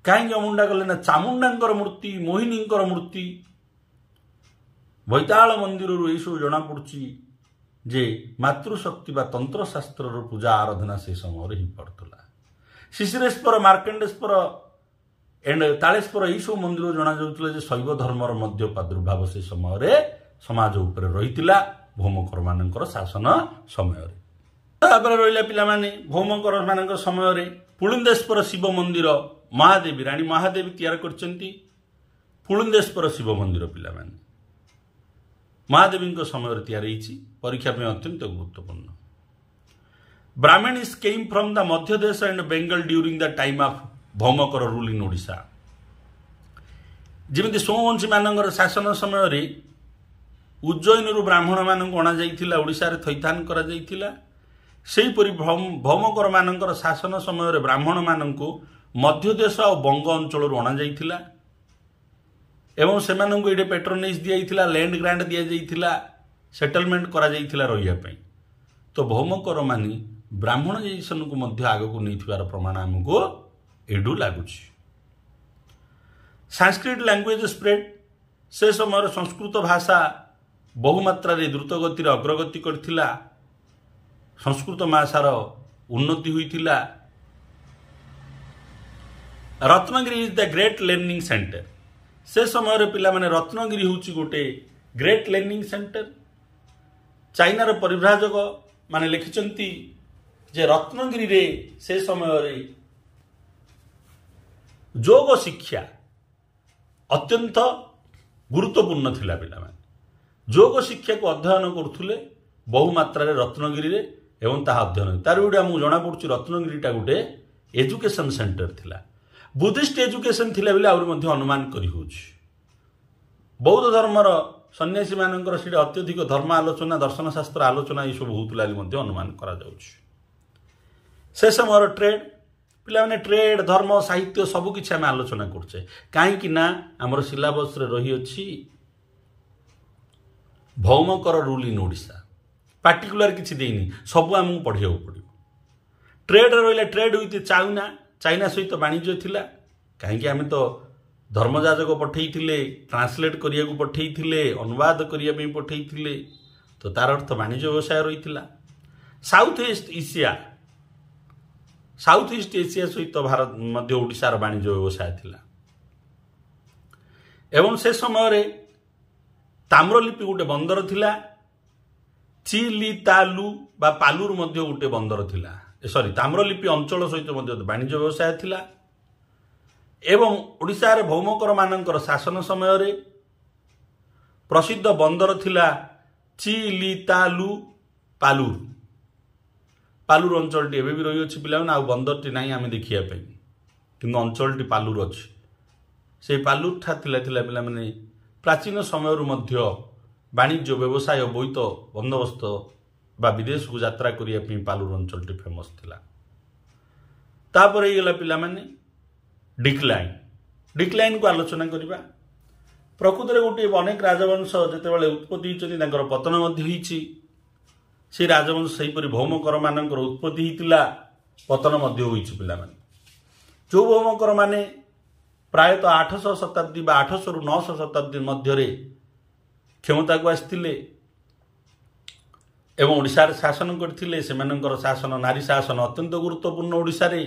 କାହିଁକି ଅମୁଣ୍ଡା କଲେ ନା ଚାମୁଣ୍ଡାଙ୍କର ମୂର୍ତ୍ତି ମୋହିନୀଙ୍କର ମୂର୍ତ୍ତି? ବୈତାଳ ମନ୍ଦିରରୁ ଏହିସବୁ ଜଣାପଡ଼ୁଛି ଯେ ମାତୃଶକ୍ତି ବା ତନ୍ତ୍ରଶାସ୍ତ୍ରର ପୂଜା ଆରାଧନା ସେ ସମୟରେ ହେଇପାରୁଥିଲା ଶିଶିରେଶ୍ୱର ମାର୍କଣ୍ଡେଶ୍ୱର ଏଣ୍ଡ ତାଳେଶ୍ୱର ଏହିସବୁ ମନ୍ଦିର ଜଣାଯାଉଥିଲା ଯେ ଶୈବ ଧର୍ମର ମଧ୍ୟ ପ୍ରାଦୁର୍ଭାବ ସେ ସମୟରେ ସମାଜ ଉପରେ ରହିଥିଲା ଭୌମକରମାନଙ୍କର ଶାସନ ସମୟରେ। ତାପରେ ରହିଲା ପିଲାମାନେ ଭୌମକର ମାନଙ୍କ ସମୟରେ ପୁଳିନ୍ଦେଶ୍ୱର ଶିବ ମନ୍ଦିର ମହାଦେବୀ ରାଣୀ ମହାଦେବୀ ତିଆରି କରିଛନ୍ତି। ପୁଳିନ୍ଦେଶ୍ୱର ଶିବ ମନ୍ଦିର ପିଲାମାନେ ମହାଦେବୀଙ୍କ ସମୟରେ ତିଆରି ହେଇଛି। ପରୀକ୍ଷା ପାଇଁ ଅତ୍ୟନ୍ତ ଗୁରୁତ୍ୱପୂର୍ଣ୍ଣ। Brahmins came from the Madhyadesha and Bengal during the time of Bhaumakara rule Odisha ଯେମିତି ସୋମବଂଶୀ ମାନଙ୍କର ଶାସନ ସମୟରେ ଉଜ୍ଜୟିନୀରୁ ବ୍ରାହ୍ମଣମାନଙ୍କୁ ଅଣାଯାଇଥିଲା ଓଡ଼ିଶାରେ ଥଇଥାନ କରାଯାଇଥିଲା। ସେହିପରି ଭୌମ- ଭୌମକରମାନଙ୍କର ଶାସନ ସମୟରେ ବ୍ରାହ୍ମଣମାନଙ୍କୁ ମଧ୍ୟଦେଶ ଆଉ ବଙ୍ଗ ଅଞ୍ଚଳରୁ ଅଣାଯାଇଥିଲା ଏବଂ ସେମାନଙ୍କୁ ଏଠି ପେଟ୍ରୋନେଜ୍ ଦିଆଯାଇଥିଲା ଲ୍ୟାଣ୍ଡ ଗ୍ରାଣ୍ଟ ଦିଆଯାଇଥିଲା ସେଟଲମେଣ୍ଟ କରାଯାଇଥିଲା ରହିବା ପାଇଁ। ତ ଭୌମକରମାନେ ବ୍ରାହ୍ମଣଜାଇସନକୁ ମଧ୍ୟ ଆଗକୁ ନେଇଥିବାର ପ୍ରମାଣ ଆମକୁ ଏଠୁ ଲାଗୁଛି। ସାଂସ୍କ୍ରିଟ ଲାଙ୍ଗୁଏଜ ସ୍ପ୍ରେଡ୍ ସେ ସମୟରେ ସଂସ୍କୃତ ଭାଷା ବହୁମାତ୍ରାରେ ଦ୍ରୁତ ଗତିରେ ଅଗ୍ରଗତି କରିଥିଲା। ସଂସ୍କୃତ ଭାଷାର ଉନ୍ନତି ହୋଇଥିଲା। Ratnagiri is the great learning centre ସେ ସମୟରେ ପିଲାମାନେ ରତ୍ନଗିରି ହେଉଛି ଗୋଟେ ଗ୍ରେଟ୍ ଲର୍ଣ୍ଣିଂ ସେଣ୍ଟର ଚାଇନାର ପରିଭ୍ରାଜକ ମାନେ ଲେଖିଛନ୍ତି ଯେ ରତ୍ନଗିରିରେ ସେ ସମୟରେ ଯୋଗ ଶିକ୍ଷା ଅତ୍ୟନ୍ତ ଗୁରୁତ୍ୱପୂର୍ଣ୍ଣ ଥିଲା ପିଲାମାନେ। ଯୋଗ ଶିକ୍ଷାକୁ ଅଧ୍ୟୟନ କରୁଥିଲେ ବହୁ ମାତ୍ରାରେ ରତ୍ନଗିରିରେ ଏବଂ ତାହା ଅଧ୍ୟୟନ। ତାର ଗୋଟେ ଆମକୁ ଜଣାପଡ଼ୁଛି ରତ୍ନଗିରିଟା ଗୋଟେ ଏଜୁକେସନ୍ ସେଣ୍ଟର ଥିଲା। ବୁଦ୍ଧିଷ୍ଟ ଏଜୁକେସନ୍ ଥିଲା ବୋଲି ଆହୁରି ମଧ୍ୟ ଅନୁମାନ କରିହେଉଛି। ବୌଦ୍ଧ ଧର୍ମର ସନ୍ନ୍ୟାସୀମାନଙ୍କର ସେଠି ଅତ୍ୟଧିକ ଧର୍ମ ଆଲୋଚନା ଦର୍ଶନ ଶାସ୍ତ୍ର ଆଲୋଚନା ଏସବୁ ହେଉଥିଲା ବୋଲି ମଧ୍ୟ ଅନୁମାନ କରାଯାଉଛି। ସେ ସମୟର ଟ୍ରେଡ୍ ପିଲାମାନେ ଟ୍ରେଡ୍ ଧର୍ମ ସାହିତ୍ୟ ସବୁ କିଛି ଆମେ ଆଲୋଚନା କରୁଛେ। କାହିଁକି ନା ଆମର ସିଲାବସ୍ରେ ରହିଅଛି Bhaumakara rule in Odisha. Particular କିଛି ଦେଇନି ସବୁ ଆମକୁ ପଢ଼ିବାକୁ ପଡ଼ିବ। ଟ୍ରେଡ୍ରେ ରହିଲା ଟ୍ରେଡ୍ ୱିଥ୍ ଚାଇନା ଚାଇନା ସହିତ ବାଣିଜ୍ୟ ଥିଲା। କାହିଁକି ଆମେ ତ ଧର୍ମଯାଜକ ପଠେଇଥିଲେ ଟ୍ରାନ୍ସଲେଟ୍ କରିବାକୁ ପଠେଇଥିଲେ ଅନୁବାଦ କରିବା ପାଇଁ ପଠେଇଥିଲେ ତ ତାର ଅର୍ଥ ବାଣିଜ୍ୟ ବ୍ୟବସାୟ ରହିଥିଲା। South east Asia south east Asia ସହିତ ଭାରତ ମଧ୍ୟ ଓଡ଼ିଶାର ବାଣିଜ୍ୟ ବ୍ୟବସାୟ ଥିଲା। ଏବଂ ସେ ସମୟରେ ତାମ୍ରଲିପି ଗୋଟେ ବନ୍ଦର ଥିଲା। ଚିଲି ତାଲୁ ବା ପାଲୁର ମଧ୍ୟ ଗୋଟେ ବନ୍ଦର ଥିଲା। ସରି ତାମ୍ରଲିପି ଅଞ୍ଚଳ ସହିତ ମଧ୍ୟ ବାଣିଜ୍ୟ ବ୍ୟବସାୟ ଥିଲା। ଏବଂ ଓଡ଼ିଶାରେ ଭୌମକରମାନଙ୍କର ଶାସନ ସମୟରେ ପ୍ରସିଦ୍ଧ ବନ୍ଦର ଥିଲା ଚିଲିତାଲୁ ପାଲୁର। ପାଲୁର ଅଞ୍ଚଳଟି ଏବେ ବି ରହିଅଛି ପିଲାମାନେ ଆଉ ବନ୍ଦରଟି ନାହିଁ ଆମେ ଦେଖିବା ପାଇଁ। କିନ୍ତୁ ଅଞ୍ଚଳଟି ପାଲୁର ଅଛି। ସେଇ ପାଲୁରଠା ଥିଲା ଥିଲା ପିଲାମାନେ ପ୍ରାଚୀନ ସମୟରୁ ମଧ୍ୟ ବାଣିଜ୍ୟ ବ୍ୟବସାୟ ବୋଇତ ବନ୍ଦୋବସ୍ତ ବା ବିଦେଶକୁ ଯାତ୍ରା କରିବା ପାଇଁ ପାଲୁର ଅଞ୍ଚଳଟି ଫେମସ୍ ଥିଲା। ତାପରେ ହେଇଗଲା ପିଲାମାନେ ଡିକ୍ଲାଇନ୍ ଡିକ୍ଲାଇନ୍କୁ ଆଲୋଚନା କରିବା। ପ୍ରକୃତରେ ଗୋଟିଏ ଅନେକ ରାଜବଂଶ ଯେତେବେଳେ ଉତ୍ପତ୍ତି ହୋଇଛନ୍ତି ତାଙ୍କର ପତନ ମଧ୍ୟ ହୋଇଛି। ସେହି ରାଜବଂଶ ସେହିପରି ଭୌମକରମାନଙ୍କର ଉତ୍ପତ୍ତି ହୋଇଥିଲା ପତନ ମଧ୍ୟ ହୋଇଛି ପିଲାମାନେ। ଯେଉଁ ଭୌମକରମାନେ ପ୍ରାୟତଃ ଆଠଶହ ଶତାବ୍ଦୀ ବା ଆଠଶହରୁ ନଅଶହ ଶତାବ୍ଦୀ ମଧ୍ୟରେ କ୍ଷମତାକୁ ଆସିଥିଲେ ଏବଂ ଓଡ଼ିଶାରେ ଶାସନ କରିଥିଲେ ସେମାନଙ୍କର ଶାସନ ନାରୀ ଶାସନ ଅତ୍ୟନ୍ତ ଗୁରୁତ୍ୱପୂର୍ଣ୍ଣ ଓଡ଼ିଶାରେ।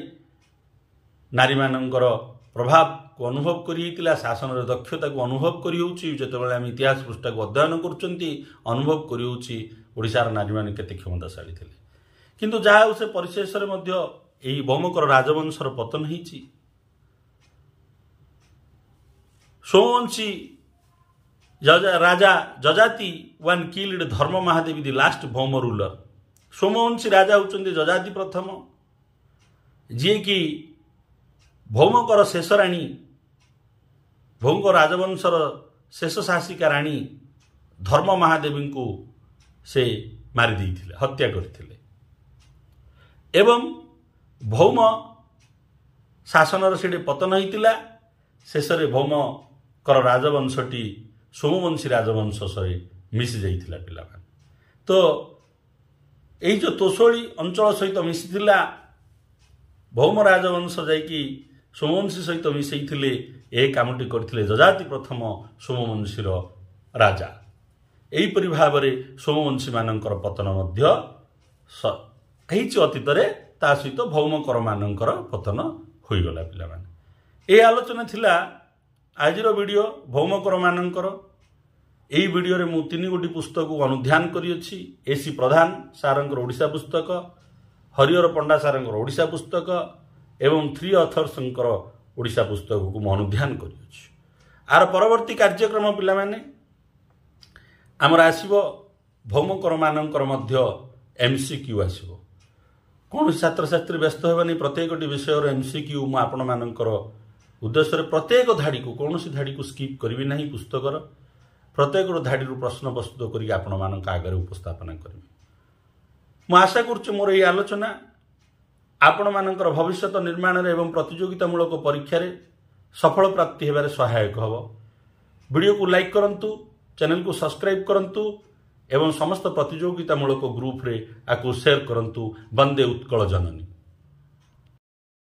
ନାରୀମାନଙ୍କର ପ୍ରଭାବକୁ ଅନୁଭବ କରିହେଇଥିଲା ଶାସନର ଦକ୍ଷତାକୁ ଅନୁଭବ କରିହେଉଛି ଯେତେବେଳେ ଆମେ ଇତିହାସ ପୃଷ୍ଠାକୁ ଅଧ୍ୟୟନ କରୁଛନ୍ତି ଅନୁଭବ କରିହେଉଛି ଓଡ଼ିଶାର ନାରୀମାନେ କେତେ କ୍ଷମତାଶାଳୀ ଥିଲେ। କିନ୍ତୁ ଯାହା ହେଉ ସେ ପରିଶେଷରେ ମଧ୍ୟ ଏହି ଭୌମକର ରାଜବଂଶର ପତନ ହେଇଛି ସୋମବଂଶୀ ରାଜା Yajati one killed Dharma Mahadevi the last Bhauma ruler. Somavanshi ରାଜା ହେଉଛନ୍ତି ଯଜାତି ପ୍ରଥମ। ଯିଏକି ଭୌମଙ୍କର ଶେଷ ରାଣୀ ଭୌଙ୍କ ରାଜବଂଶର ଶେଷ ଶାସିକା ରାଣୀ ଧର୍ମ ମହାଦେବୀଙ୍କୁ ସେ ମାରିଦେଇଥିଲେ ହତ୍ୟା କରିଥିଲେ। ଏବଂ ଭୌମ ଶାସନର ସେଠି ପତନ ହୋଇଥିଲା। ଶେଷରେ ଭୌମକର ରାଜବଂଶଟି ସୋମବଂଶୀ ରାଜବଂଶ ସହ ମିଶି ଯାଇଥିଲା ପିଲାମାନେ। ତ ଏଇ ଯେଉଁ ତୋଷଳି ଅଞ୍ଚଳ ସହିତ ମିଶିଥିଲା ଭୌମ ରାଜବଂଶ ଯାଇକି ସୋମବଂଶୀ ସହିତ ମିଶେଇଥିଲେ ଏ କାମଟି କରିଥିଲେ ଯଜାତି ପ୍ରଥମ ସୋମବଂଶୀର ରାଜା। ଏହିପରି ଭାବରେ ସୋମବଂଶୀମାନଙ୍କର ପତନ ମଧ୍ୟ ହେଇଛି ଅତୀତରେ ତା ସହିତ ଭୌମକରମାନଙ୍କର ପତନ ହୋଇଗଲା ପିଲାମାନେ। ଏହି ଆଲୋଚନା ଥିଲା ଆଜିର ଭିଡ଼ିଓ ଭୌମକରମାନଙ୍କର। ଏହି ଭିଡ଼ିଓରେ ମୁଁ ତିନି ଗୋଟି ପୁସ୍ତକକୁ ଅନୁଧ୍ୟାନ କରିଅଛି। ଏସି ପ୍ରଧାନ ସାରଙ୍କର ଓଡ଼ିଶା ପୁସ୍ତକ ହରିହର ପଣ୍ଡା ସାରଙ୍କର ଓଡ଼ିଶା ପୁସ୍ତକ ଏବଂ ଥ୍ରୀ ଅଥର୍ସଙ୍କର ଓଡ଼ିଶା ପୁସ୍ତକକୁ ମୁଁ ଅନୁଧ୍ୟାନ କରିଅଛି। ଆର ପରବର୍ତ୍ତୀ କାର୍ଯ୍ୟକ୍ରମ ପିଲାମାନେ ଆମର ଆସିବ ଭୌମକରମାନଙ୍କର ମଧ୍ୟ ଏମ୍ ସି କ୍ୟୁ ଆସିବ। କୌଣସି ଛାତ୍ରଛାତ୍ରୀ ବ୍ୟସ୍ତ ହେବାନି ପ୍ରତ୍ୟେକଟି ବିଷୟର ଏମ୍ ସି କ୍ୟୁ ମୁଁ ଆପଣମାନଙ୍କର ଉଦ୍ଦେଶ୍ୟରେ ପ୍ରତ୍ୟେକ ଧାଡ଼ିକୁ କୌଣସି ଧାଡ଼ିକୁ ସ୍କିପ୍ କରିବି ନାହିଁ ପୁସ୍ତକର ପ୍ରତ୍ୟେକ ଧାଡ଼ିରୁ ପ୍ରଶ୍ନ ପ୍ରସ୍ତୁତ କରିକି ଆପଣମାନଙ୍କ ଆଗରେ ଉପସ୍ଥାପନା କରିବି। ମୁଁ ଆଶା କରୁଛି ମୋର ଏହି ଆଲୋଚନା ଆପଣମାନଙ୍କର ଭବିଷ୍ୟତ ନିର୍ମାଣରେ ଏବଂ ପ୍ରତିଯୋଗିତାମୂଳକ ପରୀକ୍ଷାରେ ସଫଳ ପ୍ରାପ୍ତି ହେବାରେ ସହାୟକ ହେବ। ଭିଡ଼ିଓକୁ ଲାଇକ୍ କରନ୍ତୁ ଚ୍ୟାନେଲକୁ ସବସ୍କ୍ରାଇବ୍ କରନ୍ତୁ ଏବଂ ସମସ୍ତ ପ୍ରତିଯୋଗିତାମୂଳକ ଗ୍ରୁପରେ ଆକୁ ସେୟାର କରନ୍ତୁ। ବନ୍ଦେ ଉତ୍କଳ ଜନନୀ।